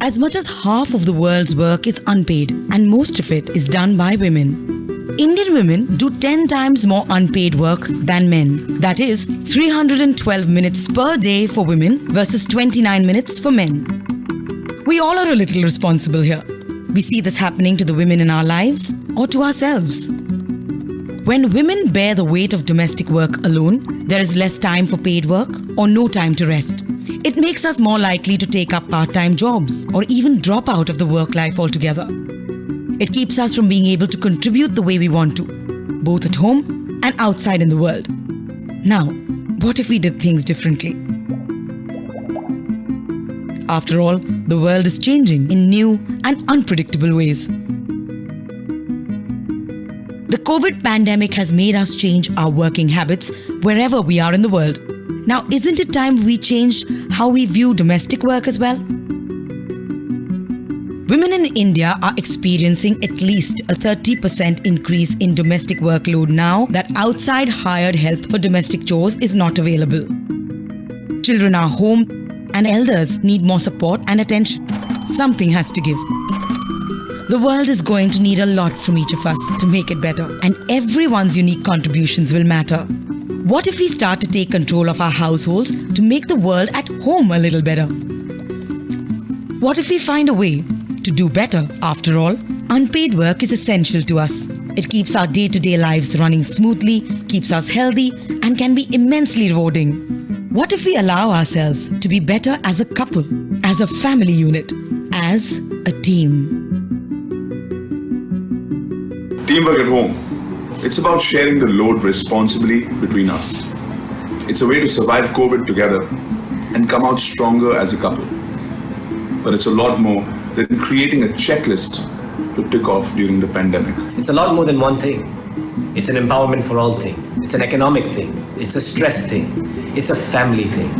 As much as half of the world's work is unpaid, and most of it is done by women. Indian women do 10 times more unpaid work than men. That is 312 minutes per day for women versus 29 minutes for men. We all are a little responsible here. We see this happening to the women in our lives or to ourselves. When women bear the weight of domestic work alone, there is less time for paid work or no time to rest. It makes us more likely to take up part time jobs or even drop out of the work life altogether. It keeps us from being able to contribute the way we want to, both at home and outside in the world. Now, what if we did things differently? After all, the world is changing in new and unpredictable ways. The COVID pandemic has made us change our working habits wherever we are in the world. Now, isn't it time we changed how we view domestic work as well? Women in India are experiencing at least a 30% increase in domestic workload now that outside hired help for domestic chores is not available. Children are home and elders need more support and attention. Something has to give. The world is going to need a lot from each of us to make it better, and everyone's unique contributions will matter. What if we start to take control of our households to make the world at home a little better? What if we find a way to do better? After all, unpaid work is essential to us. It keeps our day to day lives running smoothly, keeps us healthy, and can be immensely rewarding. What if we allow ourselves to be better as a couple, as a family unit, as a team? Teamwork at home. It's about sharing the load responsibly between us. It's a way to survive COVID together and come out stronger as a couple. But it's a lot more than creating a checklist to tick off during the pandemic. It's a lot more than one thing. It's an empowerment for all thing. It's an economic thing. It's a stress thing. It's a family thing.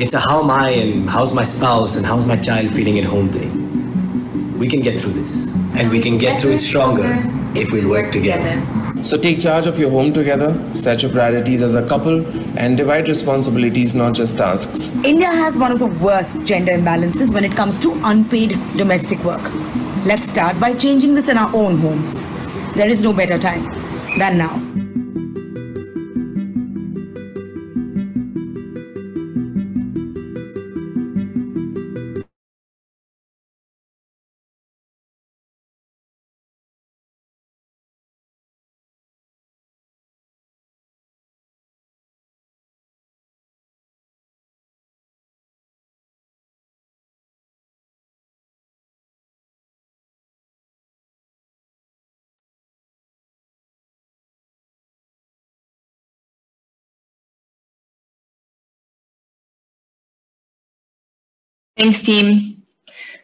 It's a how am I and how's my spouse and how's my child feeling at home thing. We can get through this. And we can get through it stronger if we work together. So take charge of your home together, set your priorities as a couple, and divide responsibilities, not just tasks. India has one of the worst gender imbalances when it comes to unpaid domestic work. Let's start by changing this in our own homes. There is no better time than now. Thanks, team.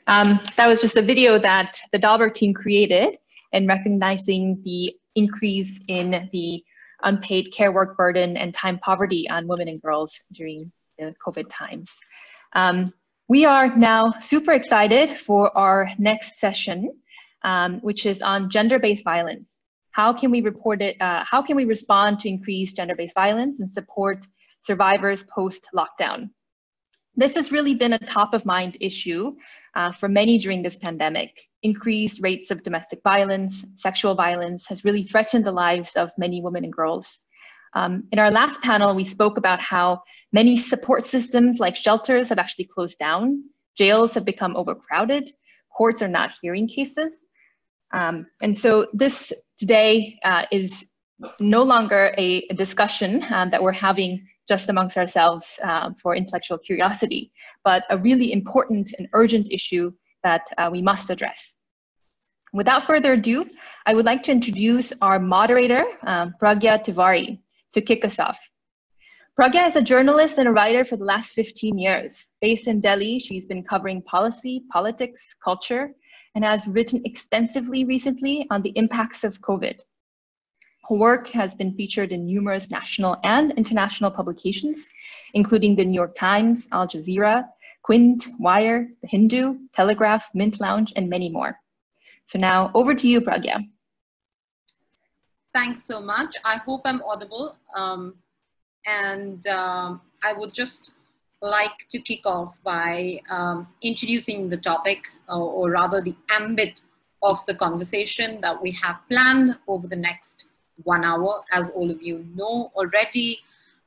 Um, that was just a video that the Dalberg team created in recognizing the increase in the unpaid care work burden and time poverty on women and girls during the COVID times. Um, we are now super excited for our next session, um, which is on gender-based violence. How can we report it, uh, how can we respond to increased gender-based violence and support survivors post-lockdown? This has really been a top of mind issue uh, for many during this pandemic. Increased rates of domestic violence, sexual violence has really threatened the lives of many women and girls. Um, in our last panel, we spoke about how many support systems like shelters have actually closed down, jails have become overcrowded, courts are not hearing cases. Um, and so this today uh, is no longer a, a discussion um, that we're having just amongst ourselves um, for intellectual curiosity, but a really important and urgent issue that uh, we must address. Without further ado, I would like to introduce our moderator, um, Pragya Tiwari, to kick us off. Pragya is a journalist and a writer for the last 15 years. Based in Delhi, she's been covering policy, politics, culture, and has written extensively recently on the impacts of COVID. Her work has been featured in numerous national and international publications, including the New York Times, Al Jazeera, Quint, Wire, The Hindu, Telegraph, Mint Lounge, and many more. So now over to you, Pragya. Thanks so much. I hope I'm audible. Um, and um, I would just like to kick off by um, introducing the topic, or rather the ambit of the conversation that we have planned over the next one hour. As all of you know already,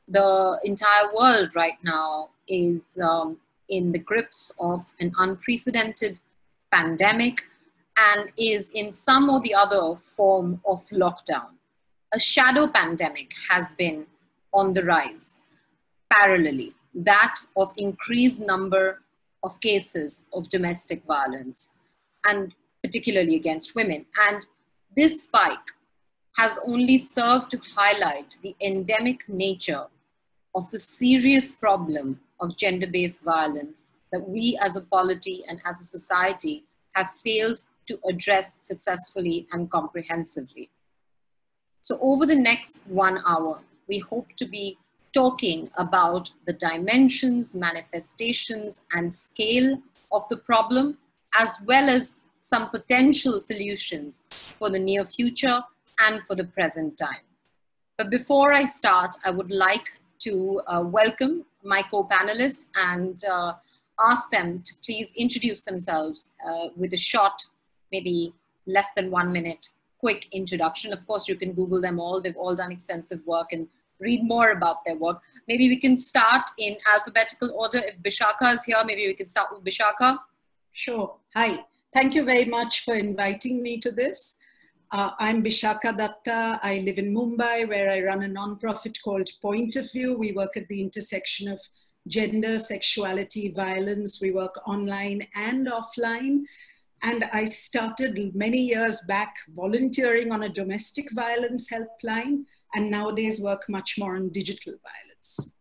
the entire world right now is um, in the grips of an unprecedented pandemic and is in some or the other form of lockdown. A shadow pandemic has been on the rise parallelly, that of increased number of cases of domestic violence and particularly against women. And this spike has only served to highlight the endemic nature of the serious problem of gender based violence that we as a polity and as a society have failed to address successfully and comprehensively. So, over the next one hour, we hope to be talking about the dimensions, manifestations, and scale of the problem, as well as some potential solutions for the near future and for the present time. But before I start, I would like to uh, welcome my co-panelists and uh, ask them to please introduce themselves uh, with a short, maybe less than one minute, quick introduction. Of course, you can Google them all. They've all done extensive work and read more about their work. Maybe we can start in alphabetical order. If Bishakha is here, maybe we can start with Bishakha. Sure. Hi. Thank you very much for inviting me to this. Uh, I'm Bishakha Datta. I live in Mumbai where I run a nonprofit called Point of View. We work at the intersection of gender, sexuality, violence. We work online and offline. And I started many years back volunteering on a domestic violence helpline and nowadays work much more on digital violence.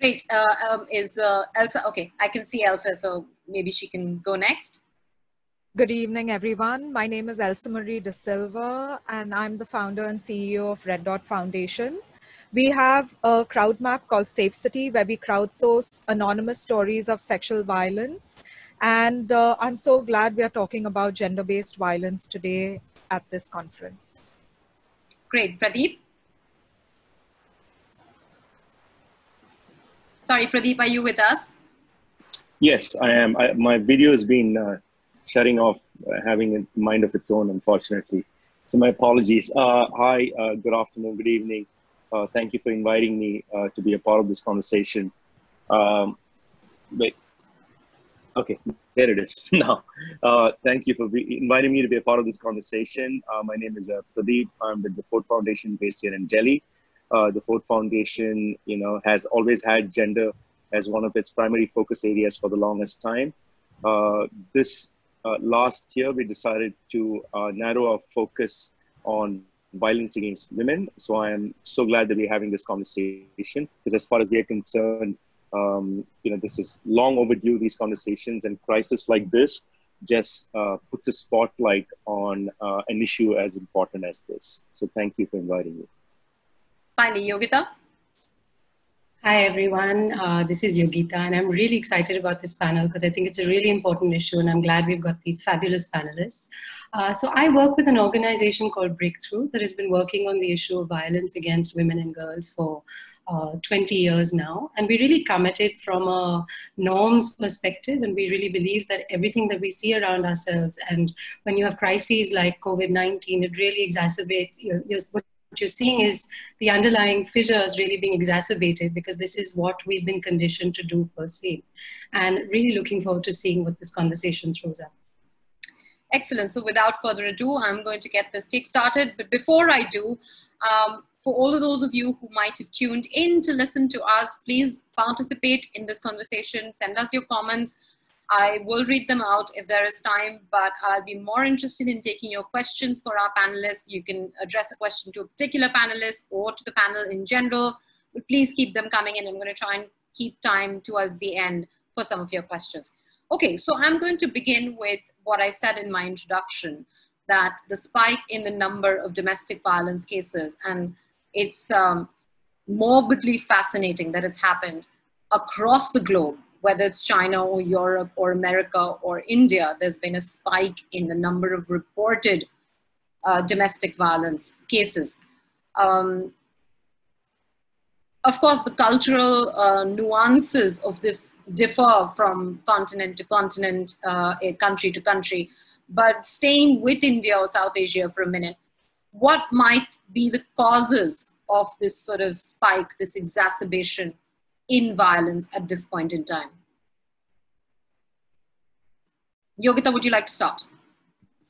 Great. Uh, um, is uh, Elsa, okay, I can see Elsa, so maybe she can go next. Good evening, everyone. My name is Elsa Marie D'Silva, and I'm the founder and CEO of Red Dot Foundation. We have a crowd map called Safe City, where we crowdsource anonymous stories of sexual violence. And uh, I'm so glad we are talking about gender based violence today at this conference. Great. Pradeep? Sorry, Pradeep, are you with us? Yes, I am. I, my video has been uh, shutting off, uh, having a mind of its own, unfortunately. So my apologies. Uh, hi, uh, good afternoon, good evening. Uh, thank you for inviting me uh, to be a part of this conversation. Um, wait, okay, there it is now. Uh, thank you for inviting me to be a part of this conversation. my name is Pradeep. I'm with the Ford Foundation based here in Delhi. the Ford Foundation, you know, has always had gender as one of its primary focus areas for the longest time. Uh, this uh, last year, we decided to uh, narrow our focus on violence against women. So I am so glad that we're having this conversation because, as far as we are concerned, um, you know, this is long overdue. These conversations and crisis like this just uh, puts a spotlight on uh, an issue as important as this. So thank you for inviting me. Finally, Yogita. Hi, everyone. Uh, this is Yogita, and I'm really excited about this panel because I think it's a really important issue, and I'm glad we've got these fabulous panelists. Uh, so, I work with an organization called Breakthrough that has been working on the issue of violence against women and girls for uh, 20 years now. And we really come at it from a norms perspective, and we really believe that everything that we see around ourselves, and when you have crises like COVID 19, it really exacerbates your, your, what what you're seeing is the underlying fissures really being exacerbated because this is what we've been conditioned to do per se. And really looking forward to seeing what this conversation throws up. Excellent. So without further ado, I'm going to get this kick started. But before I do, um, for all of those of you who might have tuned in to listen to us, please participate in this conversation. Send us your comments I will read them out if there is time, but I'll be more interested in taking your questions for our panelists. You can address a question to a particular panelist or to the panel in general, but please keep them coming and I'm going to try and keep time towards the end for some of your questions. Okay, so I'm going to begin with what I said in my introduction, that the spike in the number of domestic violence cases, and it's um, morbidly fascinating that it's happened across the globe whether it's China or Europe or America or India, there's been a spike in the number of reported uh, domestic violence cases. Um, of course, the cultural uh, nuances of this differ from continent to continent, uh, country to country. But staying with India or South Asia for a minute, what might be the causes of this sort of spike, this exacerbation in violence at this point in time? Yogita, would you like to start?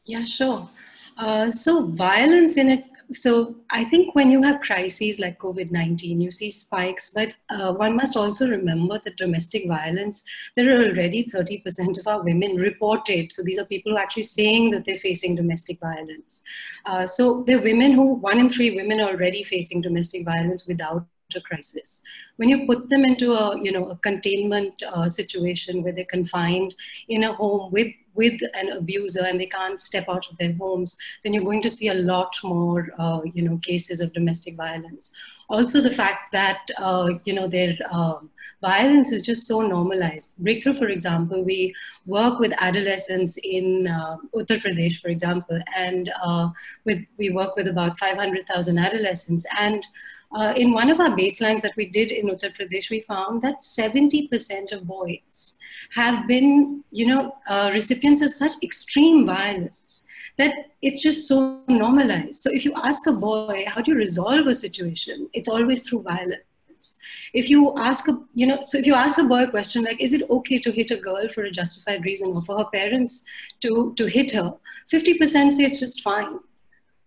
Yeah, sure. Uh, so violence in it. So I think when you have crises like COVID-19, you see spikes, but uh, one must also remember that domestic violence, there are already 30% of our women reported. So these are people who are actually saying that they're facing domestic violence. Uh, so are women who, one in three women are already facing domestic violence without a crisis. When you put them into a, you know, a containment uh, situation where they're confined in a home with with an abuser and they can't step out of their homes, then you're going to see a lot more, uh, you know, cases of domestic violence. Also, the fact that uh, you know their uh, violence is just so normalized. Breakthrough, for example, we work with adolescents in uh, Uttar Pradesh, for example, and uh, with, we work with about 500,000 adolescents and uh, in one of our baselines that we did in Uttar Pradesh, we found that 70% of boys have been, you know, uh, recipients of such extreme violence that it's just so normalized. So if you ask a boy, how do you resolve a situation? It's always through violence. If you ask a, you know, so if you ask a boy a question like, is it okay to hit a girl for a justified reason or for her parents to, to hit her? 50% say it's just fine.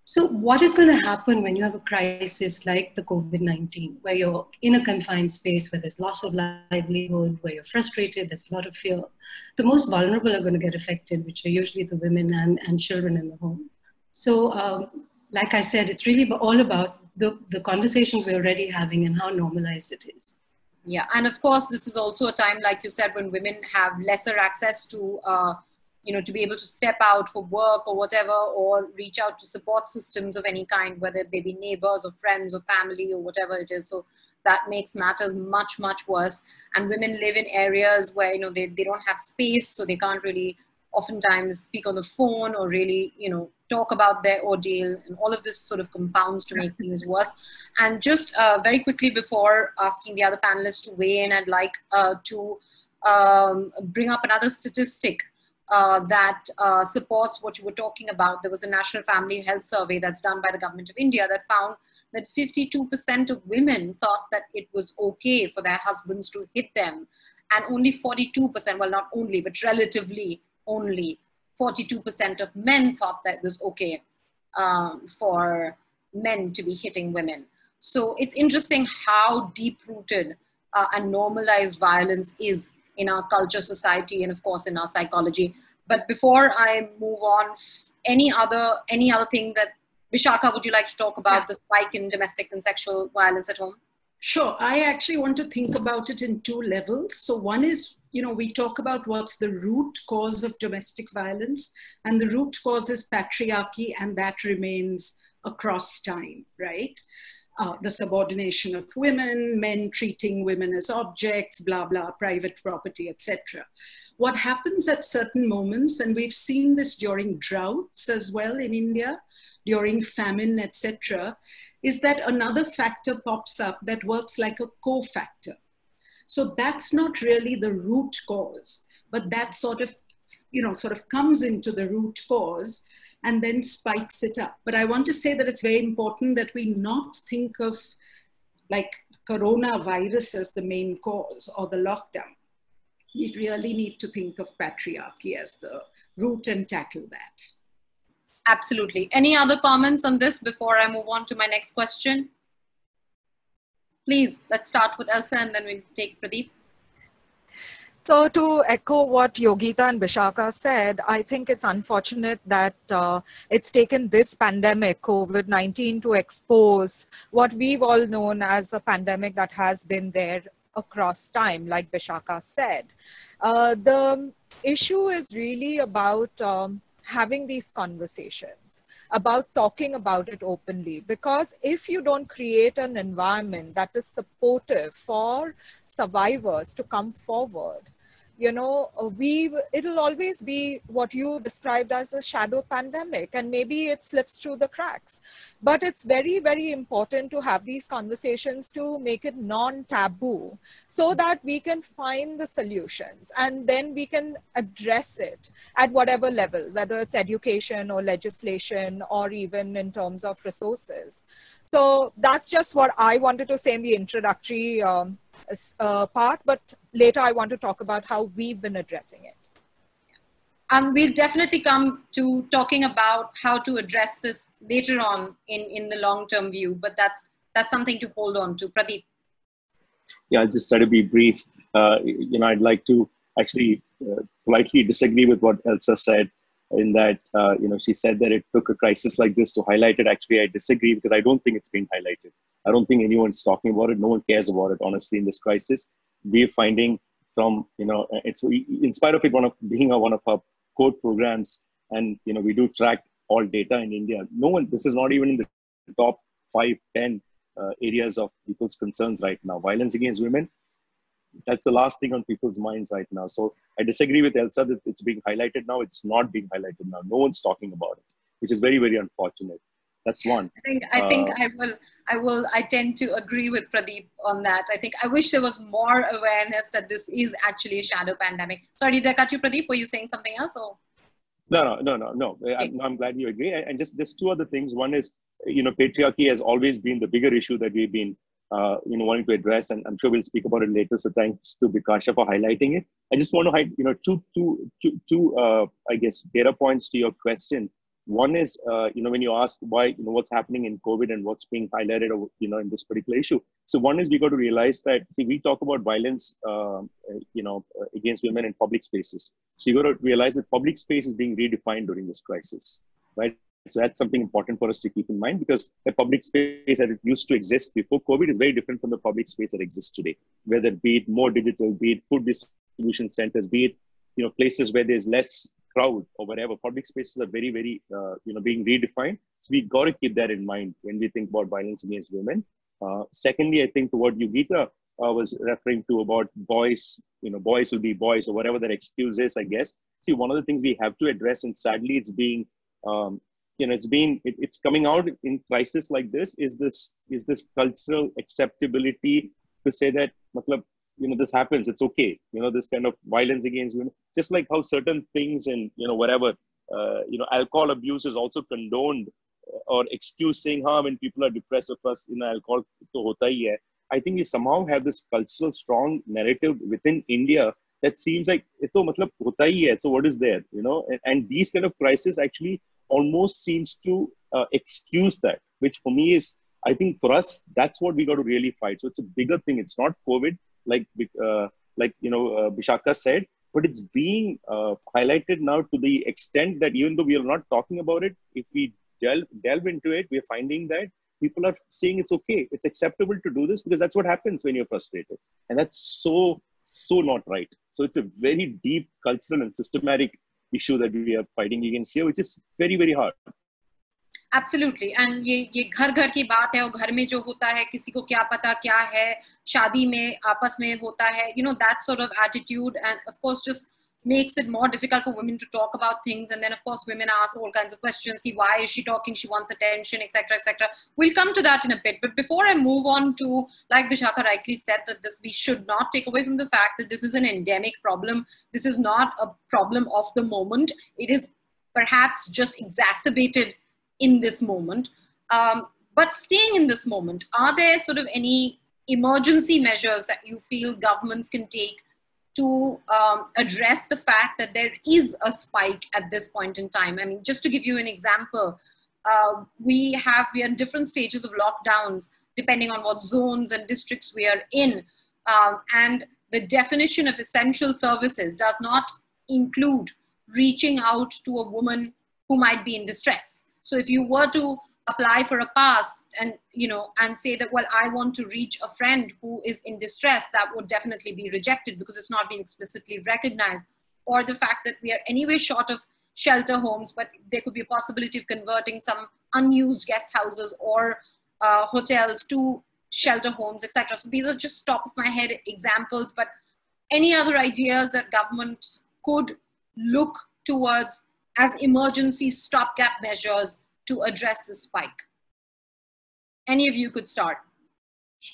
So, what is going to happen when you have a crisis like the COVID 19, where you're in a confined space, where there's loss of livelihood, where you're frustrated, there's a lot of fear? The most vulnerable are going to get affected, which are usually the women and, and children in the home. So, um, like I said, it's really all about the, the conversations we're already having and how normalized it is. Yeah, and of course, this is also a time, like you said, when women have lesser access to. Uh, you know, to be able to step out for work or whatever, or reach out to support systems of any kind, whether they be neighbors or friends or family or whatever it is. So that makes matters much, much worse. And women live in areas where, you know, they, they don't have space, so they can't really oftentimes speak on the phone or really, you know, talk about their ordeal. And all of this sort of compounds to make things worse. And just uh, very quickly before asking the other panelists to weigh in, I'd like uh, to um, bring up another statistic uh, that uh, supports what you were talking about. There was a National Family Health Survey that's done by the Government of India that found that 52% of women thought that it was okay for their husbands to hit them. And only 42%, well, not only, but relatively only 42% of men thought that it was okay um, for men to be hitting women. So it's interesting how deep rooted uh, and normalized violence is in our culture, society, and of course in our psychology. But before I move on, any other any other thing that Vishaka, would you like to talk about yeah. the spike in domestic and sexual violence at home? Sure. I actually want to think about it in two levels. So one is, you know, we talk about what's the root cause of domestic violence, and the root cause is patriarchy, and that remains across time, right? Uh, the subordination of women, men treating women as objects, blah, blah, private property, etc. What happens at certain moments, and we've seen this during droughts as well in India, during famine, etc., is that another factor pops up that works like a cofactor. So that's not really the root cause, but that sort of, you know, sort of comes into the root cause and then spikes it up. But I want to say that it's very important that we not think of like coronavirus as the main cause or the lockdown. We really need to think of patriarchy as the root and tackle that. Absolutely. Any other comments on this before I move on to my next question? Please, let's start with Elsa and then we'll take Pradeep. So to echo what Yogita and Vishaka said, I think it's unfortunate that uh, it's taken this pandemic, COVID-19, to expose what we've all known as a pandemic that has been there across time, like Vishaka said. Uh, the issue is really about um, having these conversations about talking about it openly because if you don't create an environment that is supportive for survivors to come forward you know, uh, we it'll always be what you described as a shadow pandemic, and maybe it slips through the cracks. But it's very, very important to have these conversations to make it non-taboo, so that we can find the solutions, and then we can address it at whatever level, whether it's education or legislation, or even in terms of resources. So that's just what I wanted to say in the introductory. Um, uh, part, but later I want to talk about how we've been addressing it. Um, we'll definitely come to talking about how to address this later on in, in the long-term view, but that's that's something to hold on to. Pradeep. Yeah, I'll just try to be brief. Uh, you know, I'd like to actually uh, politely disagree with what Elsa said in that, uh, you know, she said that it took a crisis like this to highlight it. Actually, I disagree because I don't think it's been highlighted. I don't think anyone's talking about it. No one cares about it, honestly, in this crisis. We're finding from, you know, it's in spite of it one of being a, one of our core programs, and, you know, we do track all data in India. No one, this is not even in the top five, 10 uh, areas of people's concerns right now. Violence against women, that's the last thing on people's minds right now. So I disagree with Elsa that it's being highlighted now. It's not being highlighted now. No one's talking about it, which is very, very unfortunate. That's one. I think I think uh, I will I will I tend to agree with Pradeep on that. I think I wish there was more awareness that this is actually a shadow pandemic. Sorry, did I cut you, Pradeep? Were you saying something else or? No, no, no, no, no. I'm, I'm glad you agree. And just there's two other things. One is, you know, patriarchy has always been the bigger issue that we've been, uh, you know, wanting to address, and I'm sure we'll speak about it later. So thanks to Bikasha for highlighting it. I just want to hide, you know, two, two, two, two, uh, I guess, data points to your question. One is, uh, you know, when you ask why, you know, what's happening in COVID and what's being highlighted, you know, in this particular issue. So one is we got to realize that, see, we talk about violence, uh, you know, against women in public spaces. So you got to realize that public space is being redefined during this crisis, right? So that's something important for us to keep in mind because the public space that it used to exist before COVID is very different from the public space that exists today. Whether be it more digital, be it food distribution centers, be it you know places where there's less crowd or whatever. Public spaces are very, very, uh, you know, being redefined. So we got to keep that in mind when we think about violence against women. Uh, secondly, I think to what Yogita uh, was referring to about boys, you know, boys will be boys or whatever that excuse is, I guess. See, one of the things we have to address, and sadly, it's being, um, you know, it's been, it, it's coming out in crisis like this. Is this is this cultural acceptability to say that, matlab, you know this happens it's okay you know this kind of violence against women just like how certain things and you know whatever uh, you know alcohol abuse is also condoned uh, or excuse saying how when people are depressed of us you know alcohol to hota hi hai. i think we somehow have this cultural strong narrative within india that seems like it's matlab hota hi hai. so what is there you know and, and these kind of crises actually almost seems to uh, excuse that which for me is i think for us that's what we got to really fight so it's a bigger thing it's not covid like uh, like you know uh, Bishakha said, but it's being uh, highlighted now to the extent that even though we are not talking about it, if we delve delve into it, we're finding that people are saying it's okay, it's acceptable to do this because that's what happens when you're frustrated, and that's so so not right. So it's a very deep cultural and systematic issue that we are fighting against here, which is very very hard. Absolutely and ये ये घर घर की बात है और घर में जो होता है किसी को क्या पता क्या है शादी में आपस में होता है you know that sort of attitude and of course just makes it more difficult for women to talk about things and then of course women ask all kinds of questions why is she talking? She wants attention etc etc we'll come to that in a bit. But before i move on to like bishakha rightly said that this we should not take away from the fact that this is an endemic problem. This is not a problem of the moment. It is perhaps just exacerbated in this moment. Um, but staying in this moment, are there sort of any emergency measures that you feel governments can take to um, address the fact that there is a spike at this point in time? I mean, just to give you an example, uh, we have we are in different stages of lockdowns depending on what zones and districts we are in, um, and the definition of essential services does not include reaching out to a woman who might be in distress. So if you were to apply for a pass and you know and say that well i want to reach a friend who is in distress that would definitely be rejected because it's not being explicitly recognized. Or the fact that we are anyway short of shelter homes but there could be a possibility of converting some unused guest houses or uh, hotels to shelter homes etc so these are just top of my head examples but any other ideas that government could look towards as emergency stopgap measures to address the spike? Any of you could start.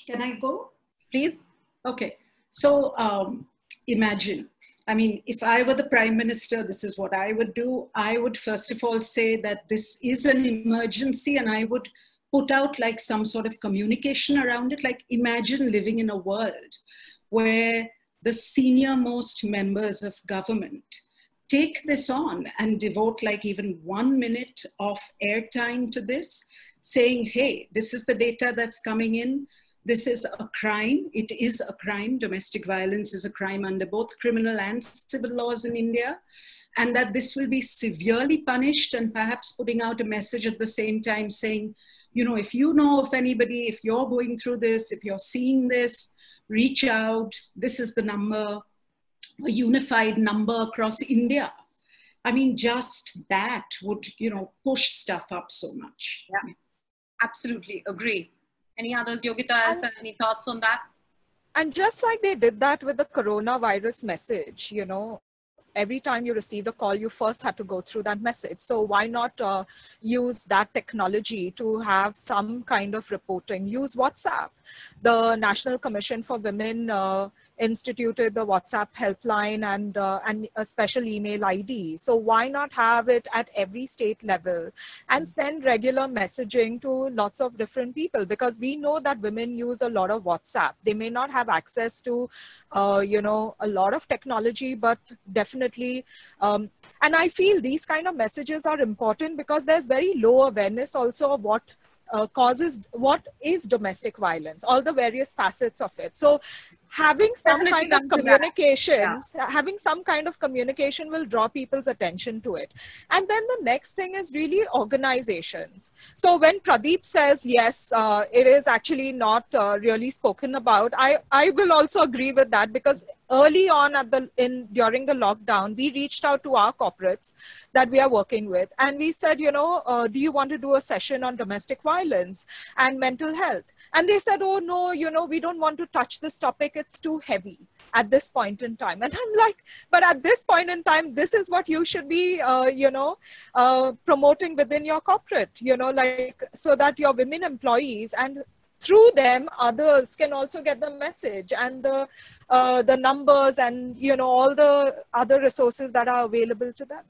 Can I go? Please. Okay. So um, imagine, I mean, if I were the prime minister, this is what I would do. I would first of all say that this is an emergency and I would put out like some sort of communication around it. Like imagine living in a world where the senior most members of government take this on and devote like even one minute of airtime to this, saying, hey, this is the data that's coming in. This is a crime. It is a crime. Domestic violence is a crime under both criminal and civil laws in India. And that this will be severely punished, and perhaps putting out a message at the same time saying, you know, if you know of anybody, if you're going through this, if you're seeing this, reach out. This is the number, a unified number across India. I mean, just that would, you know, push stuff up so much. Yeah, absolutely agree. Any others, Yogita, any thoughts on that? And just like they did that with the coronavirus message, you know, every time you received a call, you first had to go through that message. So why not uh, use that technology to have some kind of reporting? Use WhatsApp. The National Commission for Women uh, instituted the WhatsApp helpline and uh, and a special email ID. So why not have it at every state level and send regular messaging to lots of different people? Because we know that women use a lot of WhatsApp. They may not have access to, uh, you know, a lot of technology, but definitely. Um, and I feel these kind of messages are important because there's very low awareness also of what uh, causes what is domestic violence all the various facets of it so having some Definitely kind of communications yeah. having some kind of communication will draw people's attention to it. And then the next thing is really organizations. So when pradeep says yes uh, it is actually not uh, really spoken about i i will also agree with that because early on at the in during the lockdown we reached out to our corporates that we are working with and we said you know uh, do you want to do a session on domestic violence and mental health and they said oh no you know we don't want to touch this topic. It's too heavy at this point in time. And i'm like but at this point in time this is what you should be uh, you know uh, promoting within your corporate you know like so that your women employees and through them others can also get the message and the uh, the numbers and you know all the other resources that are available to them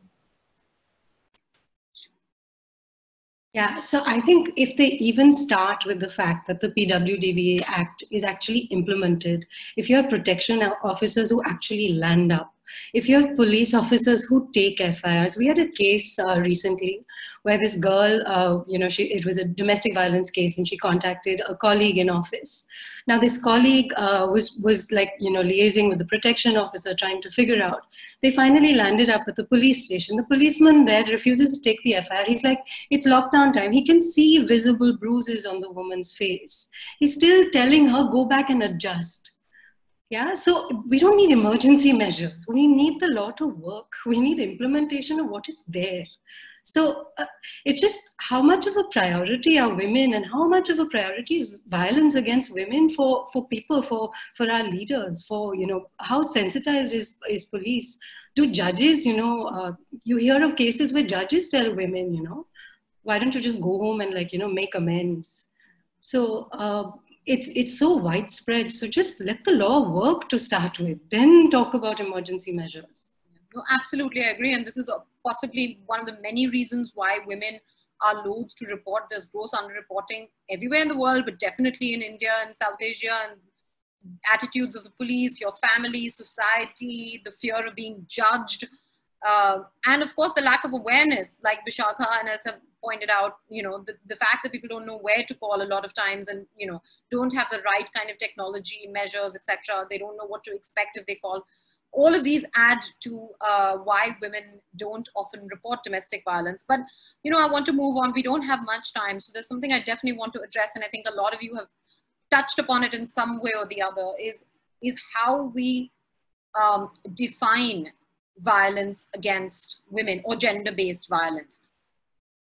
Yeah, so I think if they even start with the fact that the PWDVA Act is actually implemented, if you have protection officers who actually land up, if you have police officers who take FIRs, we had a case uh, recently where this girl, uh, you know, she, it was a domestic violence case and she contacted a colleague in office. Now this colleague uh, was, was like, you know, liaising with the protection officer trying to figure out. They finally landed up at the police station. The policeman there refuses to take the FIR. He's like, it's lockdown time. He can see visible bruises on the woman's face. He's still telling her, go back and adjust. Yeah, so we don't need emergency measures. We need the law to work. We need implementation of what is there. So uh, it's just how much of a priority are women and how much of a priority is violence against women for, for people, for, for our leaders, for, you know, how sensitized is, is police? Do judges, you know, uh, you hear of cases where judges tell women, you know, why don't you just go home and like, you know, make amends? So uh, it's it's so widespread. So just let the law work to start with, then talk about emergency measures. No, absolutely, I agree. And this is possibly one of the many reasons why women are loath to report. There's gross underreporting everywhere in the world, but definitely in India and South Asia and attitudes of the police, your family, society, the fear of being judged, uh, and of course the lack of awareness, like Vishakha and Elsa pointed out, you know, the, the fact that people don't know where to call a lot of times and, you know, don't have the right kind of technology measures, etc. They don't know what to expect if they call all of these add to uh, why women don't often report domestic violence. But, you know, I want to move on. We don't have much time. So there's something I definitely want to address. And I think a lot of you have touched upon it in some way or the other is, is how we um, define violence against women or gender-based violence.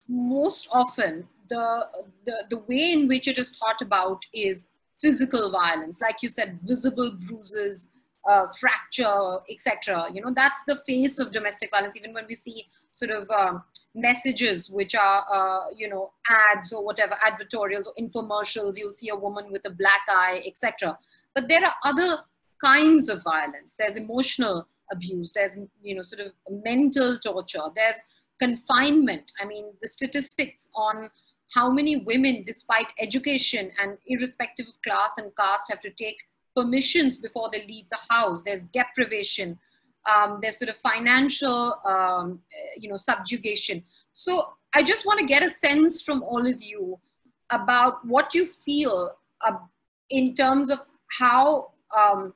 Most often, the, the, the way in which it is thought about is physical violence. Like you said, visible bruises, uh, fracture, etc. You know, that's the face of domestic violence. Even when we see sort of um, messages which are, uh, you know, ads or whatever, advertorials or infomercials, you'll see a woman with a black eye, etc. But there are other kinds of violence. There's emotional abuse. There's, you know, sort of mental torture. There's confinement. I mean, the statistics on how many women, despite education and irrespective of class and caste, have to take permissions before they leave the house. There's deprivation. Um, there's sort of financial, um, you know, subjugation. So I just want to get a sense from all of you about what you feel uh, in terms of how, um,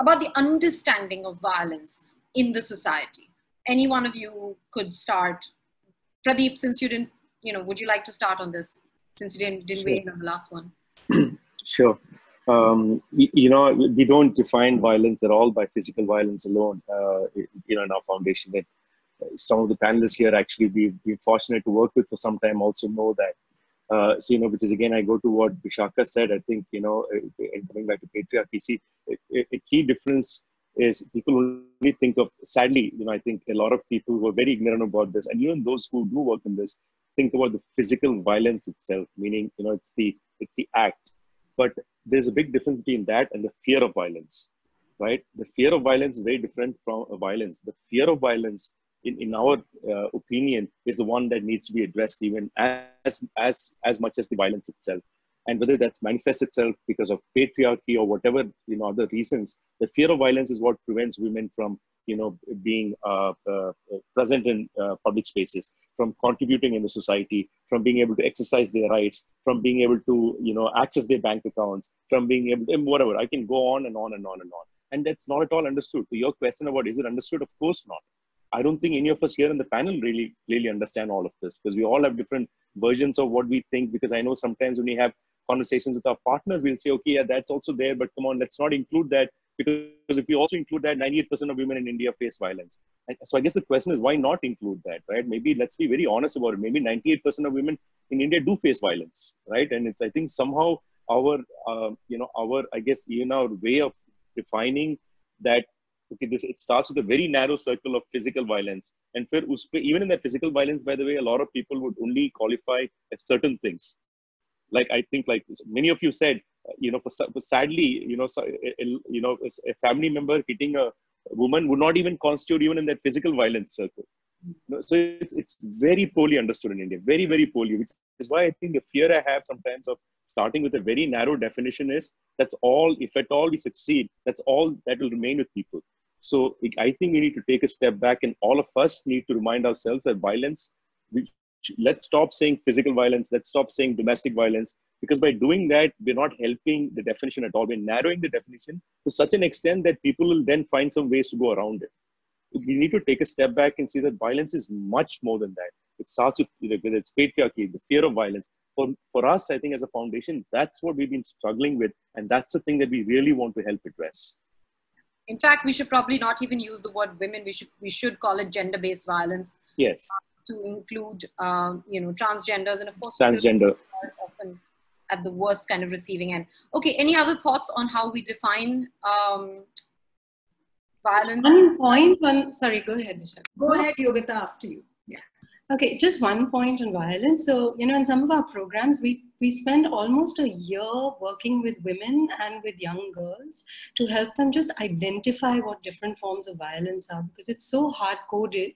about the understanding of violence in the society. Any one of you could start. Pradeep, since you didn't, you know, would you like to start on this since you didn't, didn't sure. weigh in on the last one? sure um, you, you, know, we don't define violence at all by physical violence alone. Uh, you know, in our foundation, that uh, some of the panelists here actually we've been fortunate to work with for some time also know that. Uh, so you know, which is again, I go to what Vishaka said. I think you know, uh, and coming back to patriarchy, see, a, a key difference is people only think of. Sadly, you know, I think a lot of people who are very ignorant about this, and even those who do work in this, think about the physical violence itself. Meaning, you know, it's the it's the act but there's a big difference between that and the fear of violence, right? The fear of violence is very different from violence. The fear of violence, in, in our uh, opinion, is the one that needs to be addressed even as, as, as much as the violence itself. And whether that's manifests itself because of patriarchy or whatever, you know, other reasons, the fear of violence is what prevents women from you know, being uh, uh, present in uh, public spaces, from contributing in the society, from being able to exercise their rights, from being able to, you know, access their bank accounts, from being able to, whatever. I can go on and on and on and on. And that's not at all understood. To your question about is it understood? Of course not. I don't think any of us here in the panel really clearly understand all of this because we all have different versions of what we think. Because I know sometimes when we have conversations with our partners, we'll say, okay, yeah, that's also there, but come on, let's not include that because if we also include that 98% of women in india face violence so i guess the question is why not include that right maybe let's be very honest about it maybe 98% of women in india do face violence right and it's i think somehow our uh, you know our i guess even our way of defining that okay this it starts with a very narrow circle of physical violence and for even in that physical violence by the way a lot of people would only qualify certain things like i think like many of you said uh, you know, for, for sadly, you know, so, eh, eh, you know, a family member hitting a woman would not even constitute even in that physical violence circle. So it's, it's very poorly understood in India, very, very poorly, which is why I think the fear I have sometimes of starting with a very narrow definition is that's all, if at all we succeed, that's all that will remain with people. So I think we need to take a step back and all of us need to remind ourselves that violence, we, let's stop saying physical violence, let's stop saying domestic violence, because by doing that, we're not helping the definition at all. We're narrowing the definition to such an extent that people will then find some ways to go around it. We need to take a step back and see that violence is much more than that. It starts with whether it's patriarchy, the fear of violence. For, for us, I think as a foundation, that's what we've been struggling with. And that's the thing that we really want to help address. In fact, we should probably not even use the word women. We should, we should call it gender-based violence. Yes. Uh, to include, um, you know, transgenders and of course, transgender. Often at the worst kind of receiving end. Okay, any other thoughts on how we define um, violence? One point on, sorry, go ahead, Michelle. Go ahead, Yogita, after you. Okay, just one point on violence. So, you know, in some of our programs, we, we spend almost a year working with women and with young girls to help them just identify what different forms of violence are because it's so hard coded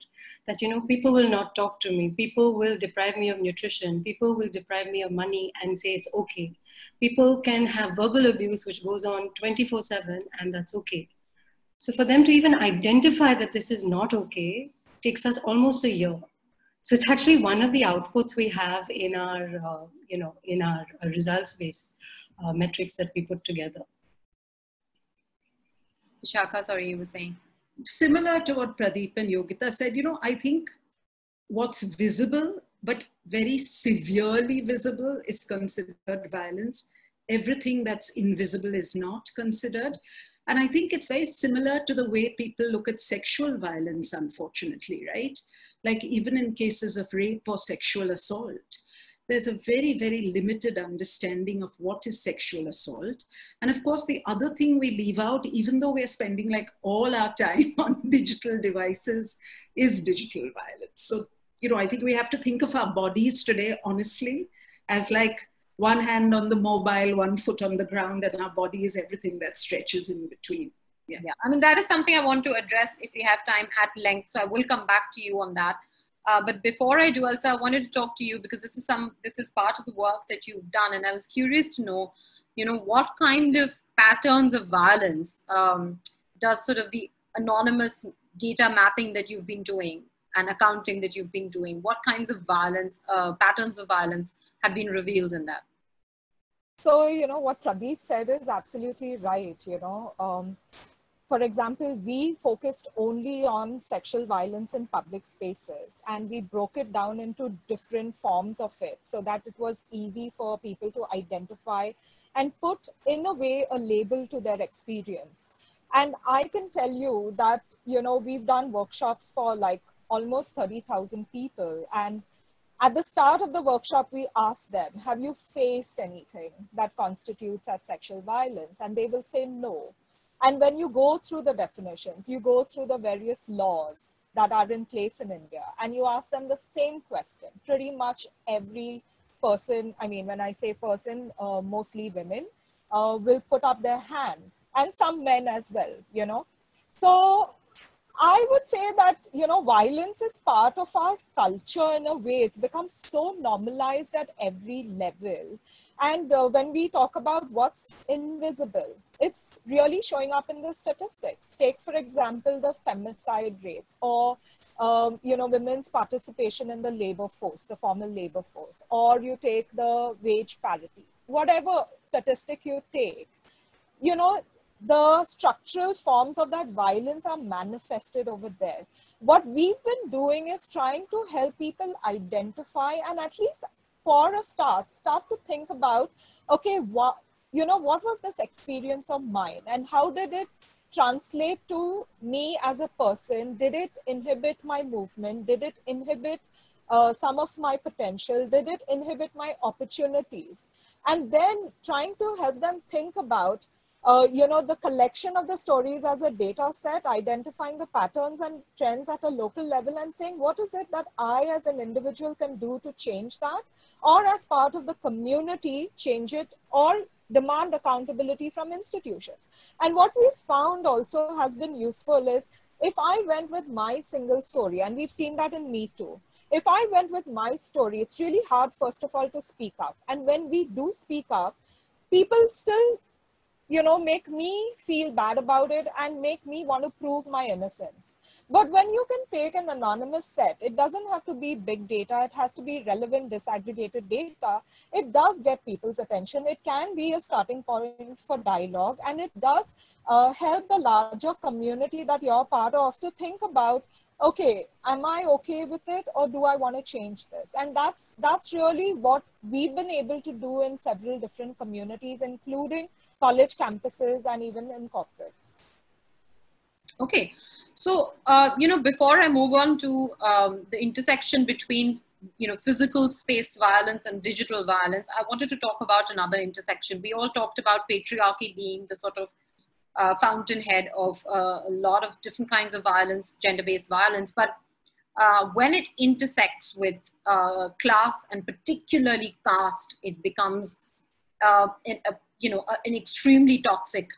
that, you know, people will not talk to me. People will deprive me of nutrition. People will deprive me of money and say it's okay. People can have verbal abuse, which goes on 24 7, and that's okay. So, for them to even identify that this is not okay takes us almost a year so it's actually one of the outputs we have in our, uh, you know, in our uh, results-based uh, metrics that we put together. Shaka, sorry, you were saying. Similar to what Pradeep and Yogita said, you know, I think what's visible but very severely visible is considered violence. Everything that's invisible is not considered. And I think it's very similar to the way people look at sexual violence, unfortunately, right? Like even in cases of rape or sexual assault, there's a very, very limited understanding of what is sexual assault. And of course, the other thing we leave out, even though we're spending like all our time on digital devices, is digital violence. So, you know, I think we have to think of our bodies today, honestly, as like one hand on the mobile, one foot on the ground, and our body is everything that stretches in between. Yeah. yeah. I mean, that is something I want to address if we have time at length. So I will come back to you on that. Uh, but before I do, also, I wanted to talk to you because this is some this is part of the work that you've done, and I was curious to know, you know, what kind of patterns of violence um, does sort of the anonymous data mapping that you've been doing and accounting that you've been doing, what kinds of violence, uh, patterns of violence have been revealed in that? So, you know, what Pradeep said is absolutely right. You know, um, for example, we focused only on sexual violence in public spaces and we broke it down into different forms of it so that it was easy for people to identify and put in a way a label to their experience. And I can tell you that, you know, we've done workshops for like almost 30,000 people. And at the start of the workshop, we asked them, have you faced anything that constitutes as sexual violence? And they will say no. And when you go through the definitions, you go through the various laws that are in place in India, and you ask them the same question. Pretty much every person, I mean, when I say person, uh, mostly women, uh, will put up their hand, and some men as well, you know. So I would say that, you know, violence is part of our culture in a way. It's become so normalized at every level and uh, when we talk about what's invisible, it's really showing up in the statistics. Take, for example, the femicide rates or um, you know, women's participation in the labor force, the formal labor force, or you take the wage parity, whatever statistic you take, you know, the structural forms of that violence are manifested over there. What we've been doing is trying to help people identify and at least for a start, start to think about, okay, what, you know, what was this experience of mine and how did it translate to me as a person? Did it inhibit my movement? Did it inhibit uh, some of my potential? Did it inhibit my opportunities? And then trying to help them think about, uh, you know, the collection of the stories as a data set, identifying the patterns and trends at a local level and saying, what is it that I as an individual can do to change that? or as part of the community change it or demand accountability from institutions. And what we found also has been useful is if I went with my single story, and we've seen that in Me Too, if I went with my story, it's really hard, first of all, to speak up. And when we do speak up, people still, you know, make me feel bad about it and make me want to prove my innocence. But when you can take an anonymous set, it doesn't have to be big data, it has to be relevant disaggregated data. It does get people's attention. It can be a starting point for dialogue and it does uh, help the larger community that you're part of to think about okay am i okay with it or do i want to change this and that's that's really what we've been able to do in several different communities including college campuses and even in corporates. Okay. So, uh, you know, before I move on to um, the intersection between, you know, physical space violence and digital violence, I wanted to talk about another intersection. We all talked about patriarchy being the sort of uh, fountainhead of uh, a lot of different kinds of violence, gender-based violence, but uh, when it intersects with uh, class and particularly caste, it becomes, uh, a, you know, an extremely toxic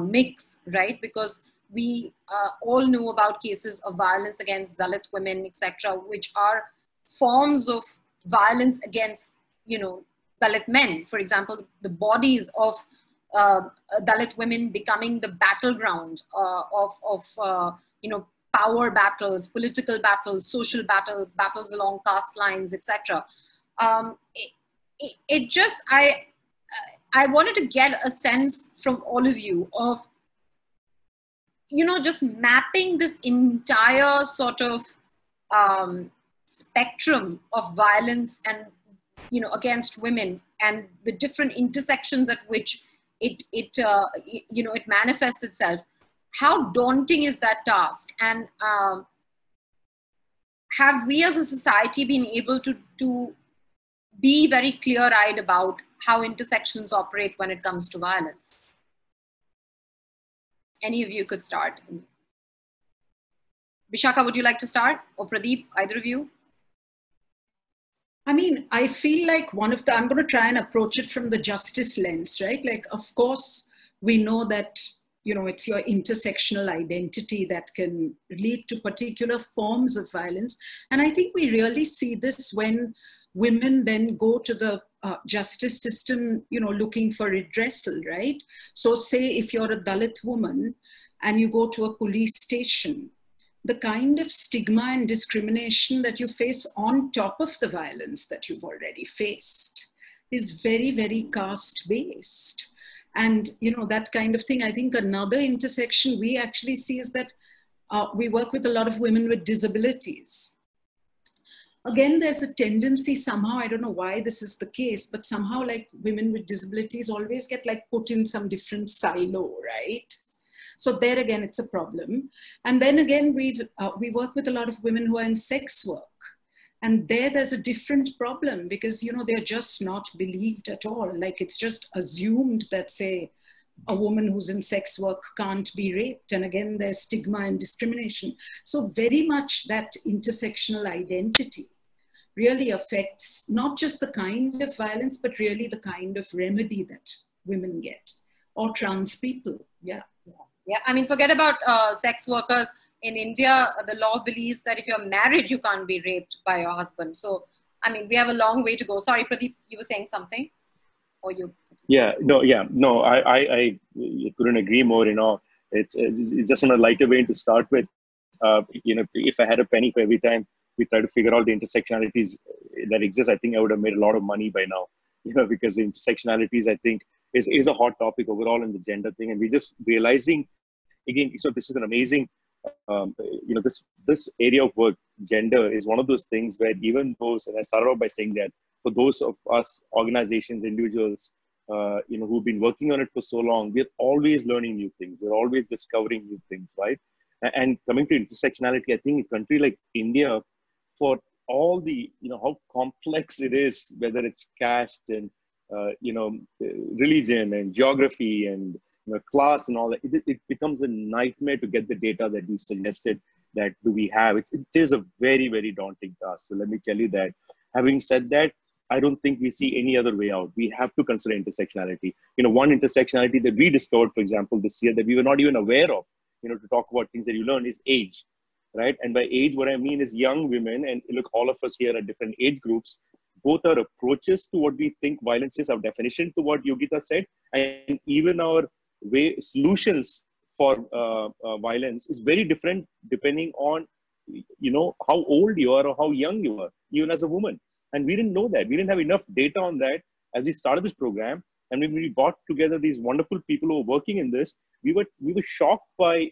mix, right? Because we uh, all know about cases of violence against Dalit women, etc., which are forms of violence against, you know, Dalit men. For example, the bodies of uh, Dalit women becoming the battleground uh, of, of uh, you know, power battles, political battles, social battles, battles along caste lines, etc. Um, it, it, it just, I, I wanted to get a sense from all of you of you know, just mapping this entire sort of um, spectrum of violence and, you know, against women and the different intersections at which it, it uh, you know, it manifests itself. How daunting is that task? And um, have we as a society been able to, to be very clear-eyed about how intersections operate when it comes to violence? Any of you could start. Vishaka, would you like to start? Or Pradeep, either of you? I mean, I feel like one of the, I'm going to try and approach it from the justice lens, right? Like, of course, we know that, you know, it's your intersectional identity that can lead to particular forms of violence. And I think we really see this when women then go to the uh, justice system, you know, looking for redressal, right? So, say if you're a Dalit woman and you go to a police station, the kind of stigma and discrimination that you face on top of the violence that you've already faced is very, very caste based. And, you know, that kind of thing. I think another intersection we actually see is that uh, we work with a lot of women with disabilities. Again, there's a tendency somehow, I don't know why this is the case, but somehow like women with disabilities always get like put in some different silo, right? So there again, it's a problem. And then again, we uh, we work with a lot of women who are in sex work. And there, there's a different problem because, you know, they're just not believed at all. Like it's just assumed that, say, a woman who's in sex work can't be raped. And again, there's stigma and discrimination. So very much that intersectional identity really affects not just the kind of violence, but really the kind of remedy that women get or trans people. Yeah. Yeah, I mean, forget about uh, sex workers. In India, the law believes that if you're married, you can't be raped by your husband. So, I mean, we have a long way to go. Sorry, Pradeep, you were saying something? Or you? Yeah, no, yeah, no, I, I, I couldn't agree more. You know, it's, it's just on a lighter vein to start with. Uh, you know, if I had a penny for every time we try to figure out the intersectionalities that exist, I think I would have made a lot of money by now. You know, because the intersectionalities, I think, is, is a hot topic overall in the gender thing. And we're just realizing, again, so this is an amazing, um, you know, this, this area of work, gender, is one of those things where even those, and I started off by saying that for those of us organizations, individuals, uh, you know, who've been working on it for so long, we're always learning new things. We're always discovering new things, right? And coming to intersectionality, I think a country like India, for all the, you know, how complex it is, whether it's caste and uh, you know, religion and geography and you know, class and all that, it, it, becomes a nightmare to get the data that you suggested that do we have. It is a very, very daunting task. So let me tell you that. Having said that, I don't think we see any other way out. We have to consider intersectionality. You know, one intersectionality that we discovered, for example, this year that we were not even aware of, you know, to talk about things that you learn is age, right? And by age, what I mean is young women, and look, all of us here are different age groups, both our approaches to what we think violence is, our definition to what Yogita said, and even our way solutions for uh, uh, violence is very different depending on you know how old you are or how young you are, even as a woman. And we didn't know that. We didn't have enough data on that as we started this program. And when we brought together these wonderful people who were working in this, we were we were shocked by,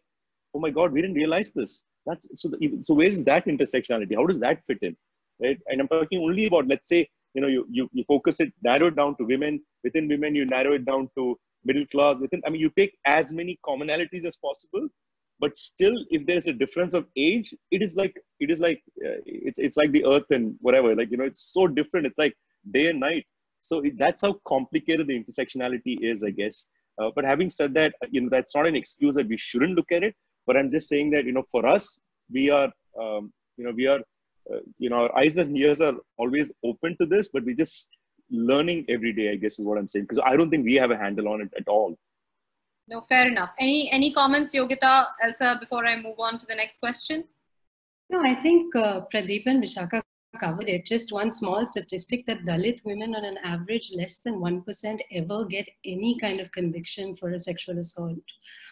oh my God, we didn't realize this. That's so. The, so where is that intersectionality? How does that fit in? right? And I'm talking only about, let's say, you know, you, you, you focus it, narrow it down to women. Within women, you narrow it down to middle class. Within, I mean, you take as many commonalities as possible. But still, if there is a difference of age, it is like it is like uh, it's it's like the earth and whatever. Like you know, it's so different. It's like day and night. So it, that's how complicated the intersectionality is, I guess. Uh, but having said that, you know, that's not an excuse that we shouldn't look at it. But I'm just saying that you know, for us, we are um, you know we are uh, you know, our eyes and ears are always open to this, but we're just learning every day, I guess is what I'm saying. Because I don't think we have a handle on it at all. No, fair enough. Any any comments, Yogita, Elsa, before I move on to the next question? No, I think uh, Pradeep and Vishaka covered it. Just one small statistic that Dalit women, on an average, less than 1% ever get any kind of conviction for a sexual assault.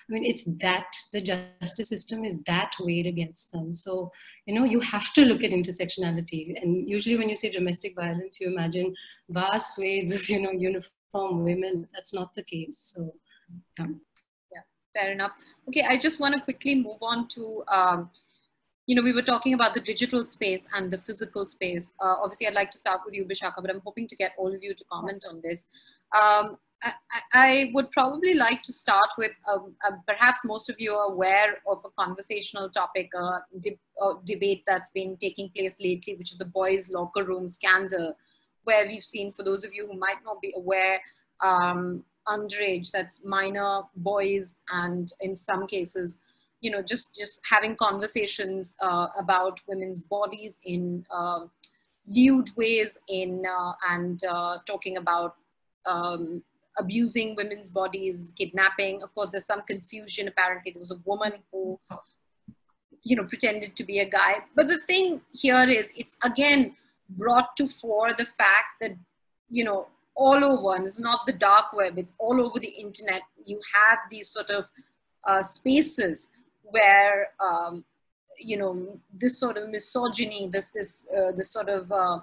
I mean, it's that the justice system is that weighed against them. So, you know, you have to look at intersectionality. And usually, when you say domestic violence, you imagine vast swathes of, you know, uniform women. That's not the case. So, yeah. Fair enough. Okay, I just want to quickly move on to. Um, you know, we were talking about the digital space and the physical space. Uh, obviously, I'd like to start with you, Bishakha, but I'm hoping to get all of you to comment on this. Um, I, I, would probably like to start with um, uh, perhaps most of you are aware of a conversational topic, uh, de debate that's been taking place lately, which is the boys' locker room scandal, where we've seen, for those of you who might not be aware, um, underage, that's minor boys, and in some cases, you know, just, just having conversations uh, about women's bodies in uh, lewd ways in, uh, and uh, talking about um, abusing women's bodies, kidnapping. Of course, there's some confusion. Apparently, there was a woman who, you know, pretended to be a guy. But the thing here is, it's again brought to fore the fact that, you know, all over, and it's not the dark web, it's all over the internet. You have these sort of uh, spaces where, um, you know, this sort of misogyny, this, this, uh, this sort of, uh,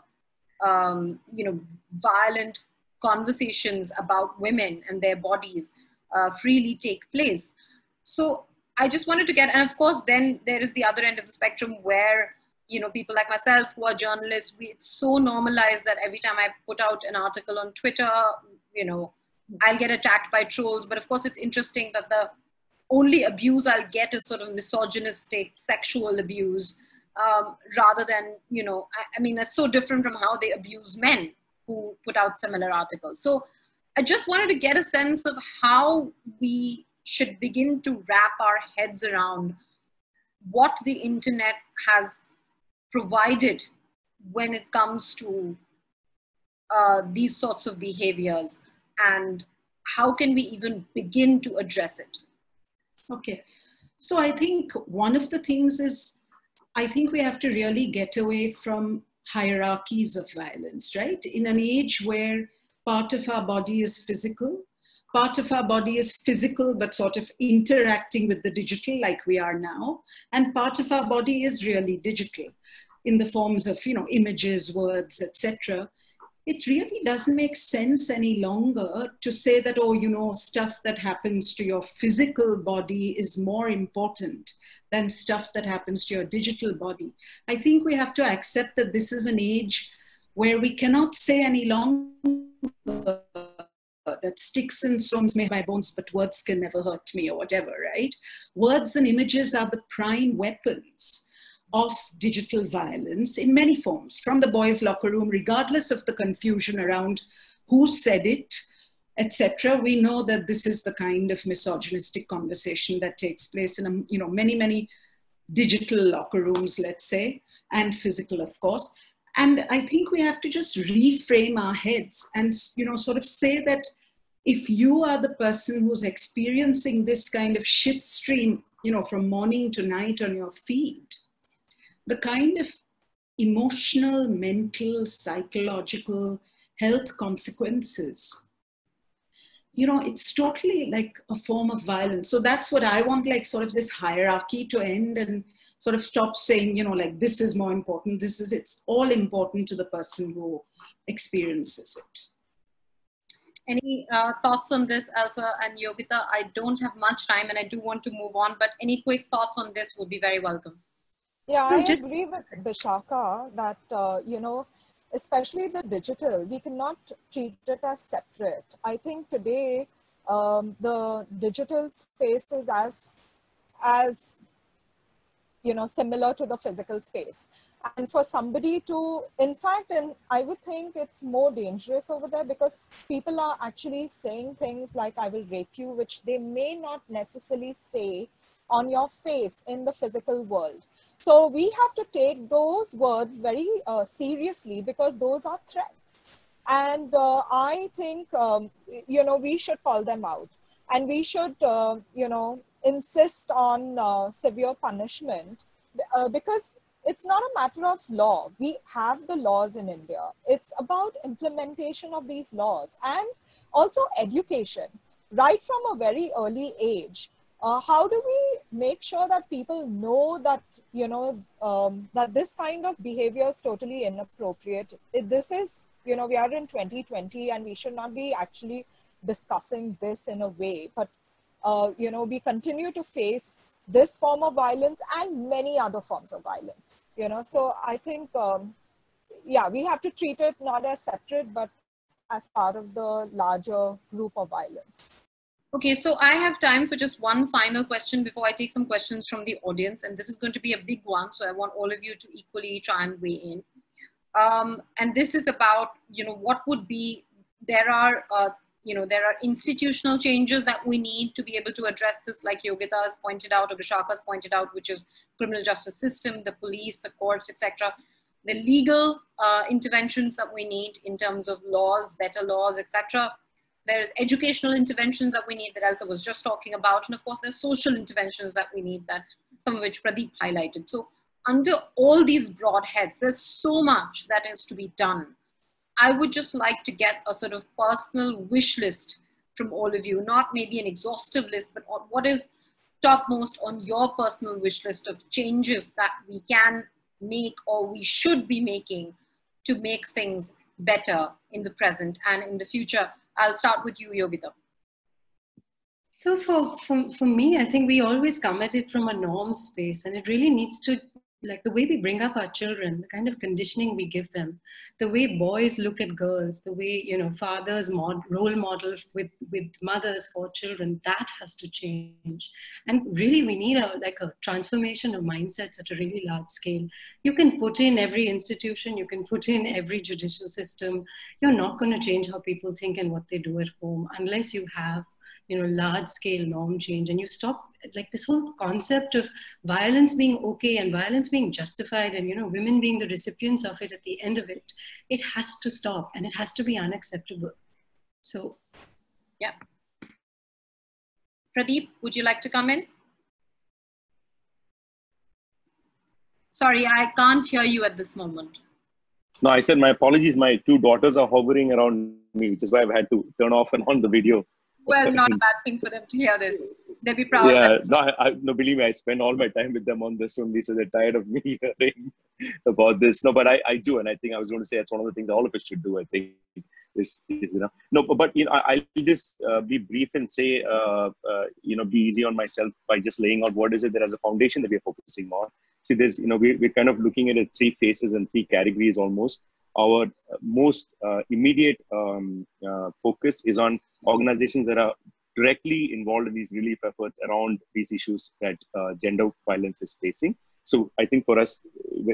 um, you know, violent conversations about women and their bodies uh, freely take place. So I just wanted to get, and of course, then there is the other end of the spectrum where you know people like myself who are journalists, we, it's so normalized that every time I put out an article on Twitter, you know, I'll get attacked by trolls. But of course, it's interesting that the only abuse I'll get is sort of misogynistic sexual abuse. Um, rather than, you know, I, I mean, that's so different from how they abuse men who put out similar articles. So I just wanted to get a sense of how we should begin to wrap our heads around what the internet has provided when it comes to uh, these sorts of behaviors and how can we even begin to address it? Okay. So I think one of the things is I think we have to really get away from hierarchies of violence, right? In an age where part of our body is physical, part of our body is physical but sort of interacting with the digital like we are now, and part of our body is really digital in the forms of, you know, images, words, etc. It really doesn't make sense any longer to say that, oh, you know, stuff that happens to your physical body is more important than stuff that happens to your digital body. I think we have to accept that this is an age where we cannot say any longer Uh, that sticks and stones may my bones, but words can never hurt me or whatever, right? Words and images are the prime weapons of digital violence in many forms, from the boys' locker room, regardless of the confusion around who said it, etc. We know that this is the kind of misogynistic conversation that takes place in a, you know many many digital locker rooms, let's say, and physical, of course. And I think we have to just reframe our heads and you know sort of say that if you are the person who's experiencing this kind of shit stream, you know, from morning to night on your feed, the kind of emotional, mental, psychological health consequences you know it's totally like a form of violence. So that's what i want like sort of this hierarchy to end and sort of stop saying you know like this is more important. This is it's all important to the person who experiences it. Any uh, thoughts on this elsa and yogita? I don't have much time and i do want to move on but any quick thoughts on this would be very welcome. Yeah i just... agree with bishakha that uh, you know especially the digital, we cannot treat it as separate. I think today um, the digital space is as, as, you know, similar to the physical space. And for somebody to, in fact, and I would think it's more dangerous over there because people are actually saying things like, I will rape you, which they may not necessarily say on your face in the physical world. So we have to take those words very uh, seriously because those are threats. And uh, I think, um, you know, we should call them out and we should, uh, you know, insist on uh, severe punishment uh, because it's not a matter of law. We have the laws in India. It's about implementation of these laws and also education right from a very early age. Uh, how do we make sure that people know that you know, um, that this kind of behavior is totally inappropriate. This is, you know, we are in 2020 and we should not be actually discussing this in a way. But, uh, you know, we continue to face this form of violence and many other forms of violence, you know. So I think, um, yeah, we have to treat it not as separate, but as part of the larger group of violence. Okay, so I have time for just one final question before I take some questions from the audience. And this is going to be a big one. So I want all of you to equally try and weigh in. Um, and this is about, you know, what would be, there are, uh, you know, there are institutional changes that we need to be able to address this, like Yogita has pointed out, or Vishaka has pointed out, which is criminal justice system, the police, the courts, etc. The legal uh, interventions that we need in terms of laws, better laws, etc. There's educational interventions that we need that Elsa was just talking about. And of course, there's social interventions that we need that some of which Pradeep highlighted. So under all these broad heads, there's so much that is to be done. I would just like to get a sort of personal wish list from all of you, not maybe an exhaustive list, but what is topmost on your personal wish list of changes that we can make or we should be making to make things better in the present and in the future. I'll start with you, Yogita. So for, for, for me, I think we always come at it from a norm space and it really needs to like the way we bring up our children the kind of conditioning we give them the way boys look at girls the way you know fathers mod, role models with with mothers for children that has to change. And really we need a like a transformation of mindsets at a really large scale. You can put in every institution you can put in every judicial system. You're not going to change how people think and what they do at home unless you have you know large scale norm change and you stop like this whole concept of violence being okay and violence being justified and you know women being the recipients of it at the end of it it has to stop and it has to be unacceptable. So yeah. Pradeep would you like to come in? Sorry i can't hear you at this moment. No i said my apologies. My two daughters are hovering around me which is why i've had to turn off and on the video well, not a bad thing for them to hear this. They'll be proud. Yeah, no, I, no, believe me, I spend all my time with them on this only, so they're tired of me hearing about this. No, but I, I do, and I think I was going to say it's one of the things all of us should do. I think is, is you know, no, but, but you know, I, will just uh, be brief and say, uh, uh, you know, be easy on myself by just laying out what is it that as a foundation that we're focusing on. See, there's, you know, we, we're kind of looking at it three phases and three categories almost our most uh, immediate um, uh, focus is on organizations that are directly involved in these relief efforts around these issues that uh, gender violence is facing. So I think for us,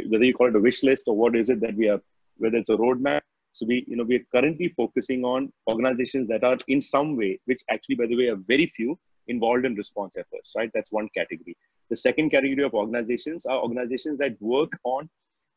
whether you call it a wish list or what is it that we are, whether it's a roadmap, so we, you know, we're currently focusing on organizations that are in some way, which actually, by the way, are very few involved in response efforts, right? That's one category. The second category of organizations are organizations that work on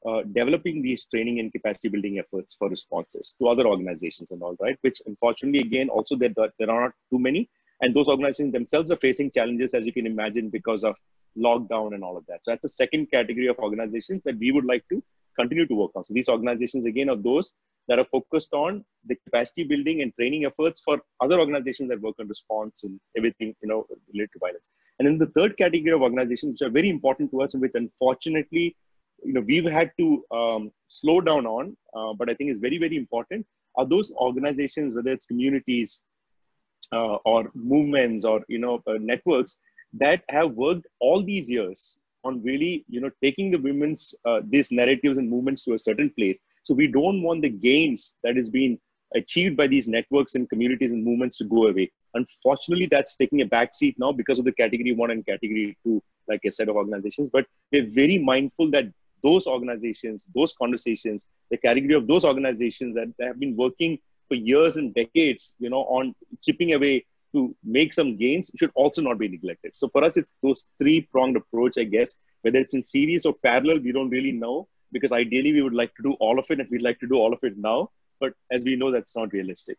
uh, developing these training and capacity building efforts for responses to other organizations and all right? Which unfortunately again also there, there are not too many. And those organizations themselves are facing challenges as you can imagine because of lockdown and all of that. So that's the second category of organizations that we would like to continue to work on. So these organizations again are those that are focused on the capacity building and training efforts for other organizations that work on response and everything you know related to violence. And then the third category of organizations which are very important to us and which unfortunately you know we've had to um, slow down on, uh, but I think is very very important are those organizations, whether it's communities uh, or movements or you know uh, networks that have worked all these years on really you know taking the women's uh, these narratives and movements to a certain place. So we don't want the gains that is being achieved by these networks and communities and movements to go away. Unfortunately, that's taking a backseat now because of the category one and category two, like a set of organizations. But we're very mindful that those organizations, those conversations, the category of those organizations that have been working for years and decades, you know, on chipping away to make some gains should also not be neglected. So for us, it's those three pronged approach, I guess, whether it's in series or parallel, we don't really know because ideally we would like to do all of it and we'd like to do all of it now. But as we know, that's not realistic.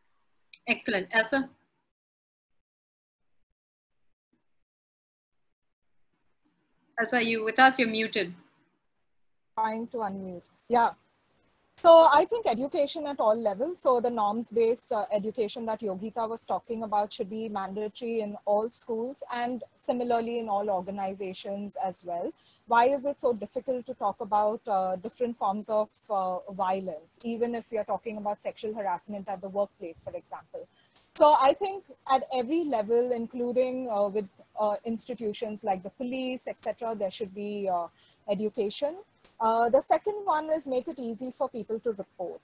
Excellent. Elsa? Elsa, you with us? You're muted trying to unmute. Yeah. So I think education at all levels. So the norms-based uh, education that Yogita was talking about should be mandatory in all schools and similarly in all organizations as well. Why is it so difficult to talk about uh, different forms of uh, violence, even if we are talking about sexual harassment at the workplace, for example? So I think at every level, including uh, with uh, institutions like the police, etc., there should be uh, education uh, the second one is make it easy for people to report.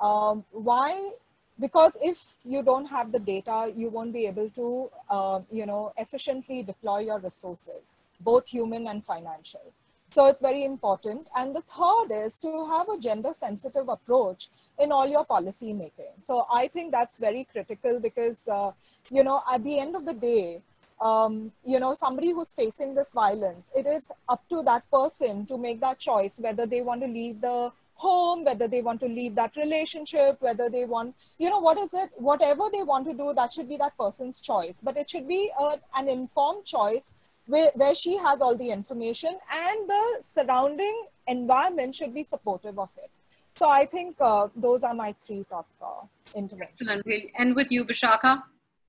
Um, why? Because if you don't have the data, you won't be able to, uh, you know, efficiently deploy your resources, both human and financial. So it's very important. And the third is to have a gender sensitive approach in all your policy making. So I think that's very critical because, uh, you know, at the end of the day, um, you know, somebody who's facing this violence, it is up to that person to make that choice whether they want to leave the home, whether they want to leave that relationship, whether they want, you know, what is it, whatever they want to do, that should be that person's choice. But it should be a, an informed choice where, where she has all the information and the surrounding environment should be supportive of it. So I think uh, those are my three top uh, interventions. Excellent. End with you, Bishakha.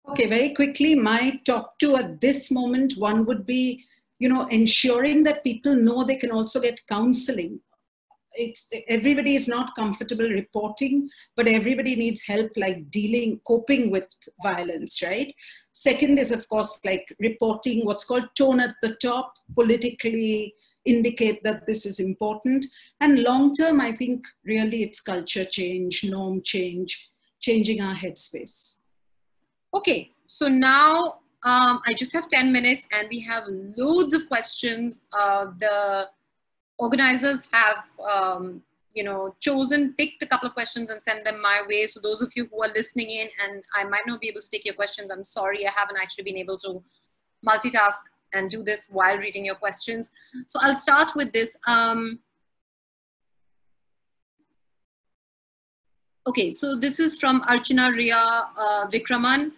Okay, very quickly, my top two at this moment, one would be, you know, ensuring that people know they can also get counseling. It's everybody is not comfortable reporting but everybody needs help like dealing coping with violence right? Second is of course like reporting what's called tone at the top politically indicate that this is important. And long term i think really it's culture change norm change changing our headspace okay so now um, i just have 10 minutes and we have loads of questions uh, the organizers have um, you know chosen picked a couple of questions and sent them my way. So those of you who are listening in and i might not be able to take your questions i'm sorry i haven't actually been able to multitask and do this while reading your questions. So i'll start with this um, okay so this is from archana ria uh, vikraman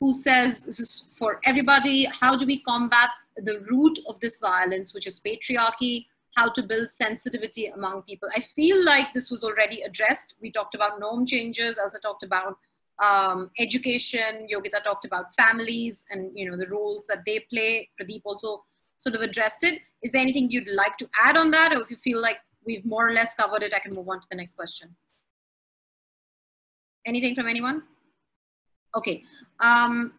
who says this is for everybody how do we combat the root of this violence which is patriarchy how to build sensitivity among people. I feel like this was already addressed. We talked about norm changes, also talked about um, education, Yogita talked about families and you know the roles that they play. Pradeep also sort of addressed it. Is there anything you'd like to add on that? Or if you feel like we've more or less covered it, I can move on to the next question. Anything from anyone? Okay. Um,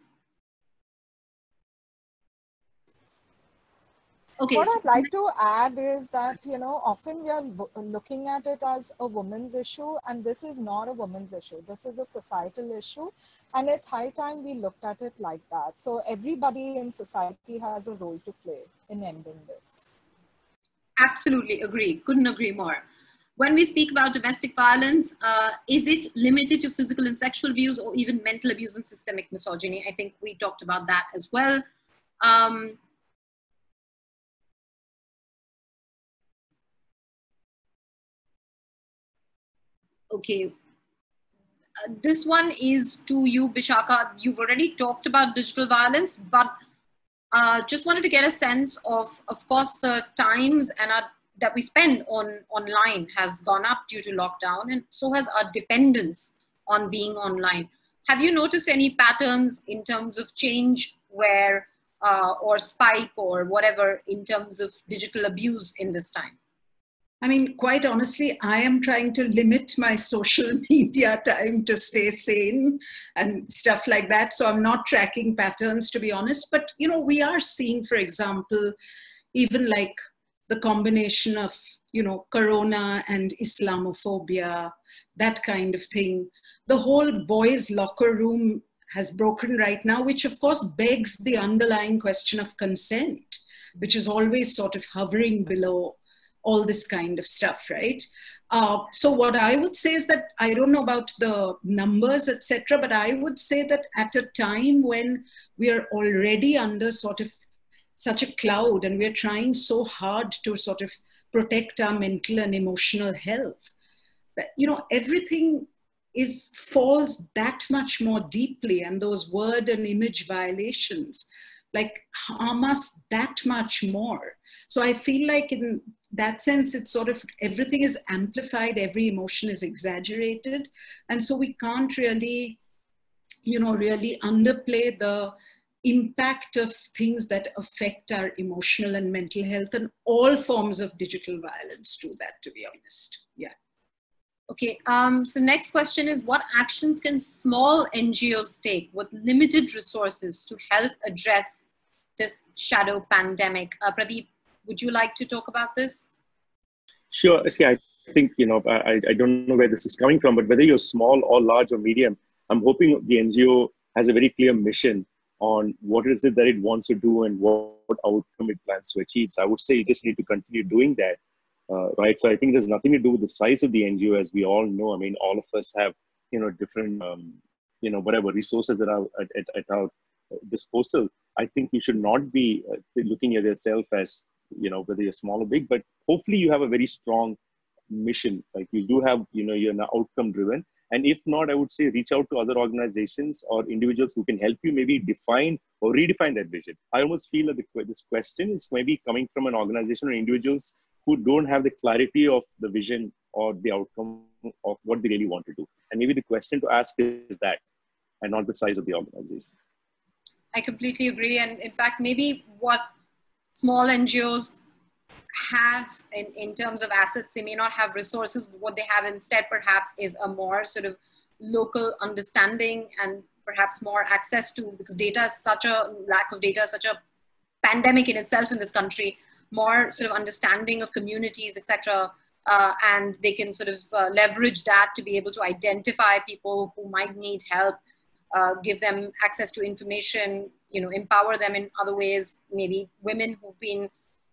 Okay. What I'd like to add is that, you know, often we are looking at it as a woman's issue, and this is not a woman's issue. This is a societal issue, and it's high time we looked at it like that. So everybody in society has a role to play in ending this. Absolutely agree. Couldn't agree more. When we speak about domestic violence, uh, is it limited to physical and sexual abuse or even mental abuse and systemic misogyny? I think we talked about that as well. Um, okay uh, this one is to you bishakha you've already talked about digital violence but uh, just wanted to get a sense of of course the times and our, that we spend on online has gone up due to lockdown and so has our dependence on being online have you noticed any patterns in terms of change where uh, or spike or whatever in terms of digital abuse in this time I mean, quite honestly, I am trying to limit my social media time to stay sane and stuff like that. So I'm not tracking patterns, to be honest. But, you know, we are seeing, for example, even like the combination of, you know, Corona and Islamophobia, that kind of thing. The whole boys' locker room has broken right now, which of course begs the underlying question of consent, which is always sort of hovering below all this kind of stuff, right? Uh, so what I would say is that I don't know about the numbers, etc., but I would say that at a time when we are already under sort of such a cloud and we're trying so hard to sort of protect our mental and emotional health, that you know everything is falls that much more deeply, and those word and image violations like harm us that much more. So I feel like in that sense, it's sort of everything is amplified, every emotion is exaggerated. And so we can't really, you know, really underplay the impact of things that affect our emotional and mental health and all forms of digital violence do that, to be honest. Yeah. Okay, um, so next question is what actions can small NGOs take with limited resources to help address this shadow pandemic? Uh, Pradeep, would you like to talk about this? Sure. See, I think, you know, I, I don't know where this is coming from, but whether you're small or large or medium, I'm hoping the NGO has a very clear mission on what is it that it wants to do and what, outcome it plans to achieve. So I would say you just need to continue doing that, uh, right? So I think there's nothing to do with the size of the NGO, as we all know. I mean, all of us have, you know, different, um, you know, whatever resources that are at, at, at our disposal. I think you should not be uh, looking at yourself as, you know, whether you're small or big, but hopefully you have a very strong mission. Like you do have, you know, you're an outcome driven and if not, I would say reach out to other organizations or individuals who can help you maybe define or redefine that vision. I almost feel that the, this question is maybe coming from an organization or individuals who don't have the clarity of the vision or the outcome of what they really want to do. And maybe the question to ask is that, and not the size of the organization. I completely agree. And in fact, maybe what small NGOs have in, in terms of assets they may not have resources but what they have instead perhaps is a more sort of local understanding and perhaps more access to because data is such a lack of data such a pandemic in itself in this country more sort of understanding of communities etc uh, and they can sort of uh, leverage that to be able to identify people who might need help uh, give them access to information you know empower them in other ways maybe women who've been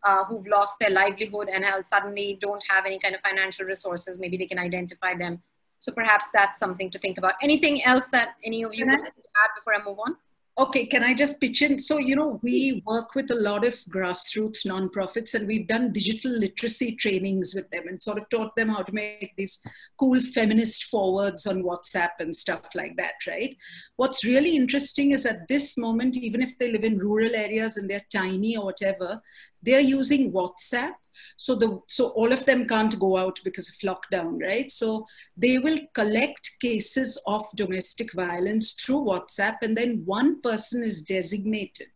uh, who've lost their livelihood and have suddenly don't have any kind of financial resources. Maybe they can identify them. So perhaps that's something to think about. Anything else that any of you would like to add before I move on? Okay, can I just pitch in? So, you know, we work with a lot of grassroots nonprofits and we've done digital literacy trainings with them and sort of taught them how to make these cool feminist forwards on WhatsApp and stuff like that, right? What's really interesting is at this moment, even if they live in rural areas and they're tiny or whatever, they're using WhatsApp so the so all of them can't go out because of lockdown right? So they will collect cases of domestic violence through whatsapp and then one person is designated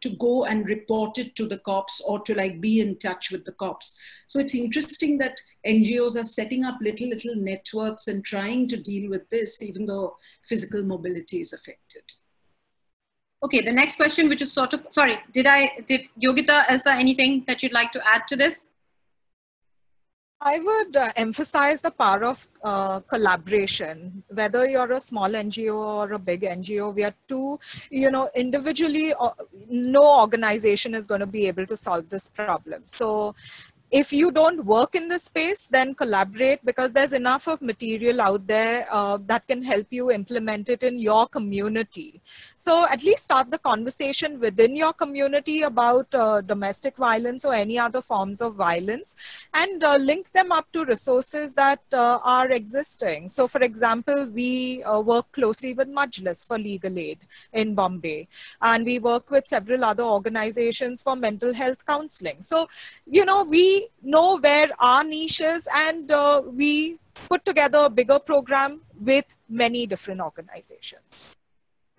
to go and report it to the cops or to like be in touch with the cops. So it's interesting that ngos are setting up little little networks and trying to deal with this even though physical mobility is affected Okay, the next question, which is sort of, sorry, did I, did Yogita, Elsa, anything that you'd like to add to this? I would uh, emphasize the power of uh, collaboration. Whether you're a small NGO or a big NGO, we are two, you know, individually, uh, no organization is going to be able to solve this problem. So if you don't work in this space, then collaborate because there's enough of material out there uh, that can help you implement it in your community. So at least start the conversation within your community about uh, domestic violence or any other forms of violence and uh, link them up to resources that uh, are existing. So for example, we uh, work closely with Majlis for legal aid in Bombay and we work with several other organizations for mental health counseling. So, you know, we know where our niche is and uh, we put together a bigger program with many different organizations.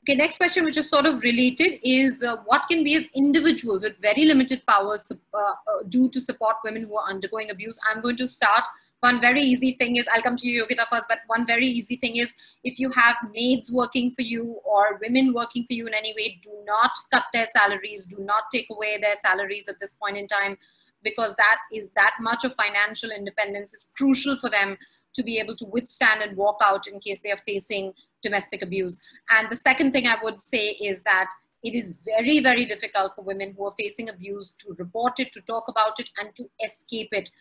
Okay, next question, which is sort of related, is uh, what can we as individuals with very limited powers uh, uh, do to support women who are undergoing abuse? I'm going to start. One very easy thing is, I'll come to you, Yogita, first, but one very easy thing is if you have maids working for you or women working for you in any way, do not cut their salaries, do not take away their salaries at this point in time because that is that much of financial independence is crucial for them to be able to withstand and walk out in case they are facing domestic abuse. And the second thing I would say is that it is very, very difficult for women who are facing abuse to report it, to talk about it, and to escape it.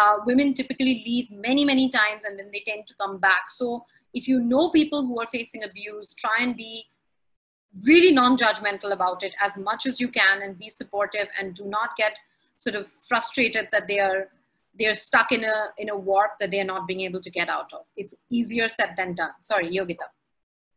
Uh, women typically leave many, many times and then they tend to come back. So if you know people who are facing abuse, try and be really non-judgmental about it as much as you can and be supportive and do not get sort of frustrated that they are they're stuck in a in a warp that they're not being able to get out of. It's easier said than done. Sorry, Yogita.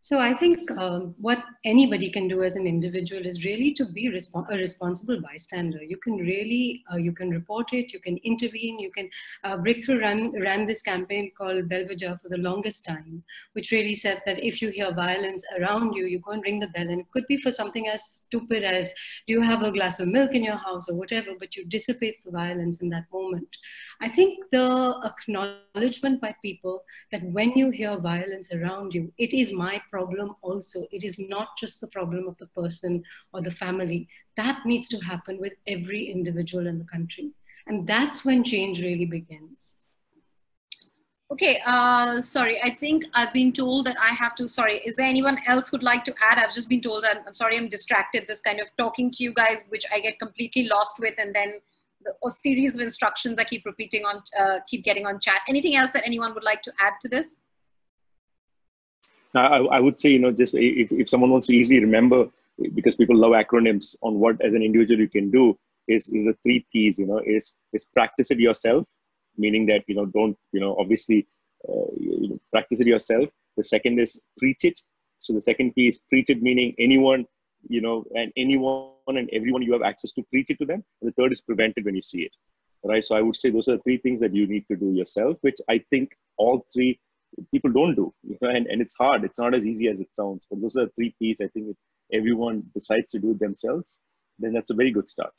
So I think um, what anybody can do as an individual is really to be resp- a responsible bystander. You can really, uh, you can report it, you can intervene, you can, uh, Breakthrough run, ran this campaign called Bajao for the longest time, which really said that if you hear violence around you, you go and ring the bell. And it could be for something as stupid as, do you have a glass of milk in your house or whatever, but you dissipate the violence in that moment. I think the acknowledgement by people that when you hear violence around you, it is my problem also. It is not just the problem of the person or the family. That needs to happen with every individual in the country. And that's when change really begins. Okay, uh, sorry. I think I've been told that I have to. Sorry, is there anyone else who'd like to add? I've just been told that I'm sorry, I'm distracted. This kind of talking to you guys, which I get completely lost with, and then a series of instructions I keep repeating on, uh, keep getting on chat. Anything else that anyone would like to add to this? I, I would say, you know, just if, if someone wants to easily remember, because people love acronyms on what as an individual you can do, is, is the three P's, you know, is, is practice it yourself, meaning that, you know, don't, you know, obviously uh, you know, practice it yourself. The second is preach it. So the second P is preach it, meaning anyone, you know, and anyone and everyone you have access to preach it to them. And the third is prevent it when you see it, right? So I would say those are the three things that you need to do yourself, which I think all three people don't do, you know, and, and it's hard. It's not as easy as it sounds, but those are the three P's. I think if everyone decides to do it themselves, then that's a very good start.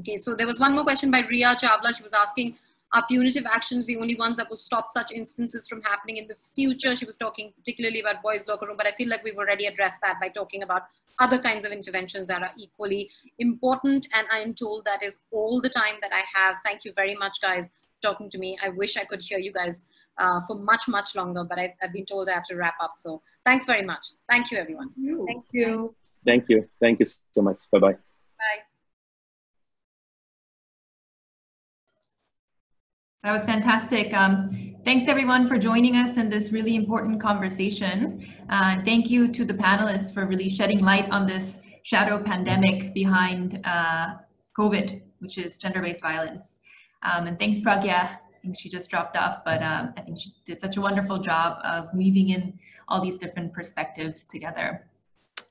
Okay, so there was one more question by Ria Chavla. She was asking, are punitive actions the only ones that will stop such instances from happening in the future? She was talking particularly about boys' locker room, but I feel like we've already addressed that by talking about other kinds of interventions that are equally important. And I am told that is all the time that I have. Thank you very much, guys, talking to me. I wish I could hear you guys uh, for much, much longer, but I've, I've, been told I have to wrap up. So thanks very much. Thank you, everyone. Thank you. Thank you. Thank you so much. Bye-bye. That was fantastic. Um, thanks everyone for joining us in this really important conversation. Uh, thank you to the panelists for really shedding light on this shadow pandemic behind uh, COVID, which is gender-based violence. Um, and thanks Pragya, I think she just dropped off, but um, I think she did such a wonderful job of weaving in all these different perspectives together.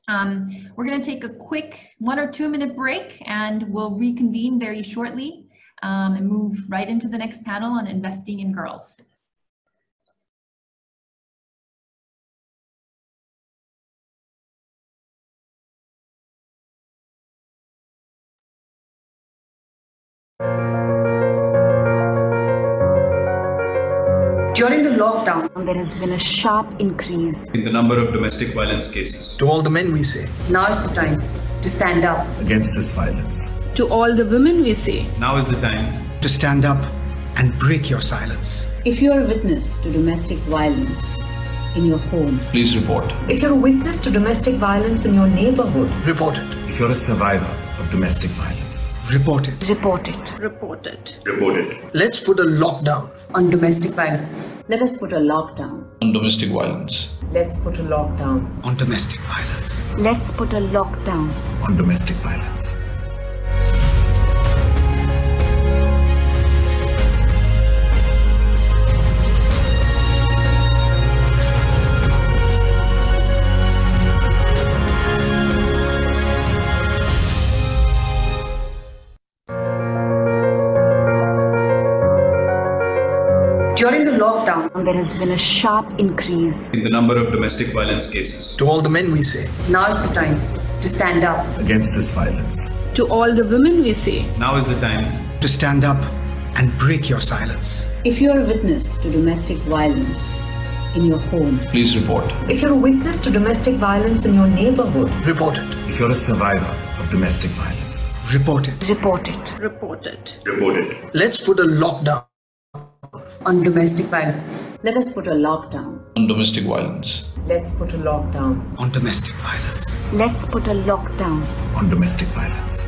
Um, we're gonna take a quick one or two minute break and we'll reconvene very shortly um, and move right into the next panel on investing in girls. During the lockdown, there has been a sharp increase in the number of domestic violence cases. To all the men, we say, now is the time to stand up against this violence. To all the women, we say, now is the time to stand up and break your silence. If you are a witness to domestic violence in your home, please report. If you're a witness to domestic violence in your neighborhood, report it. If you're a survivor of domestic violence, report it. Report it. Report it. Report it. Let's put a lockdown on domestic violence. Let us put a lockdown on domestic violence. Let's put a lockdown on domestic violence. Let's put a lockdown on domestic violence. There has been a sharp increase in the number of domestic violence cases. To all the men, we say, now is the time to stand up against this violence. To all the women, we say, now is the time to stand up and break your silence. If you are a witness to domestic violence in your home, please report. If you're a witness to domestic violence in your neighborhood, report it. If you're a survivor of domestic violence, report it. Report it. Report it. Report it. Let's put a lockdown on domestic violence. Let us put a lockdown on domestic violence. Let's put a lockdown on domestic violence. Let's put a lockdown on domestic violence.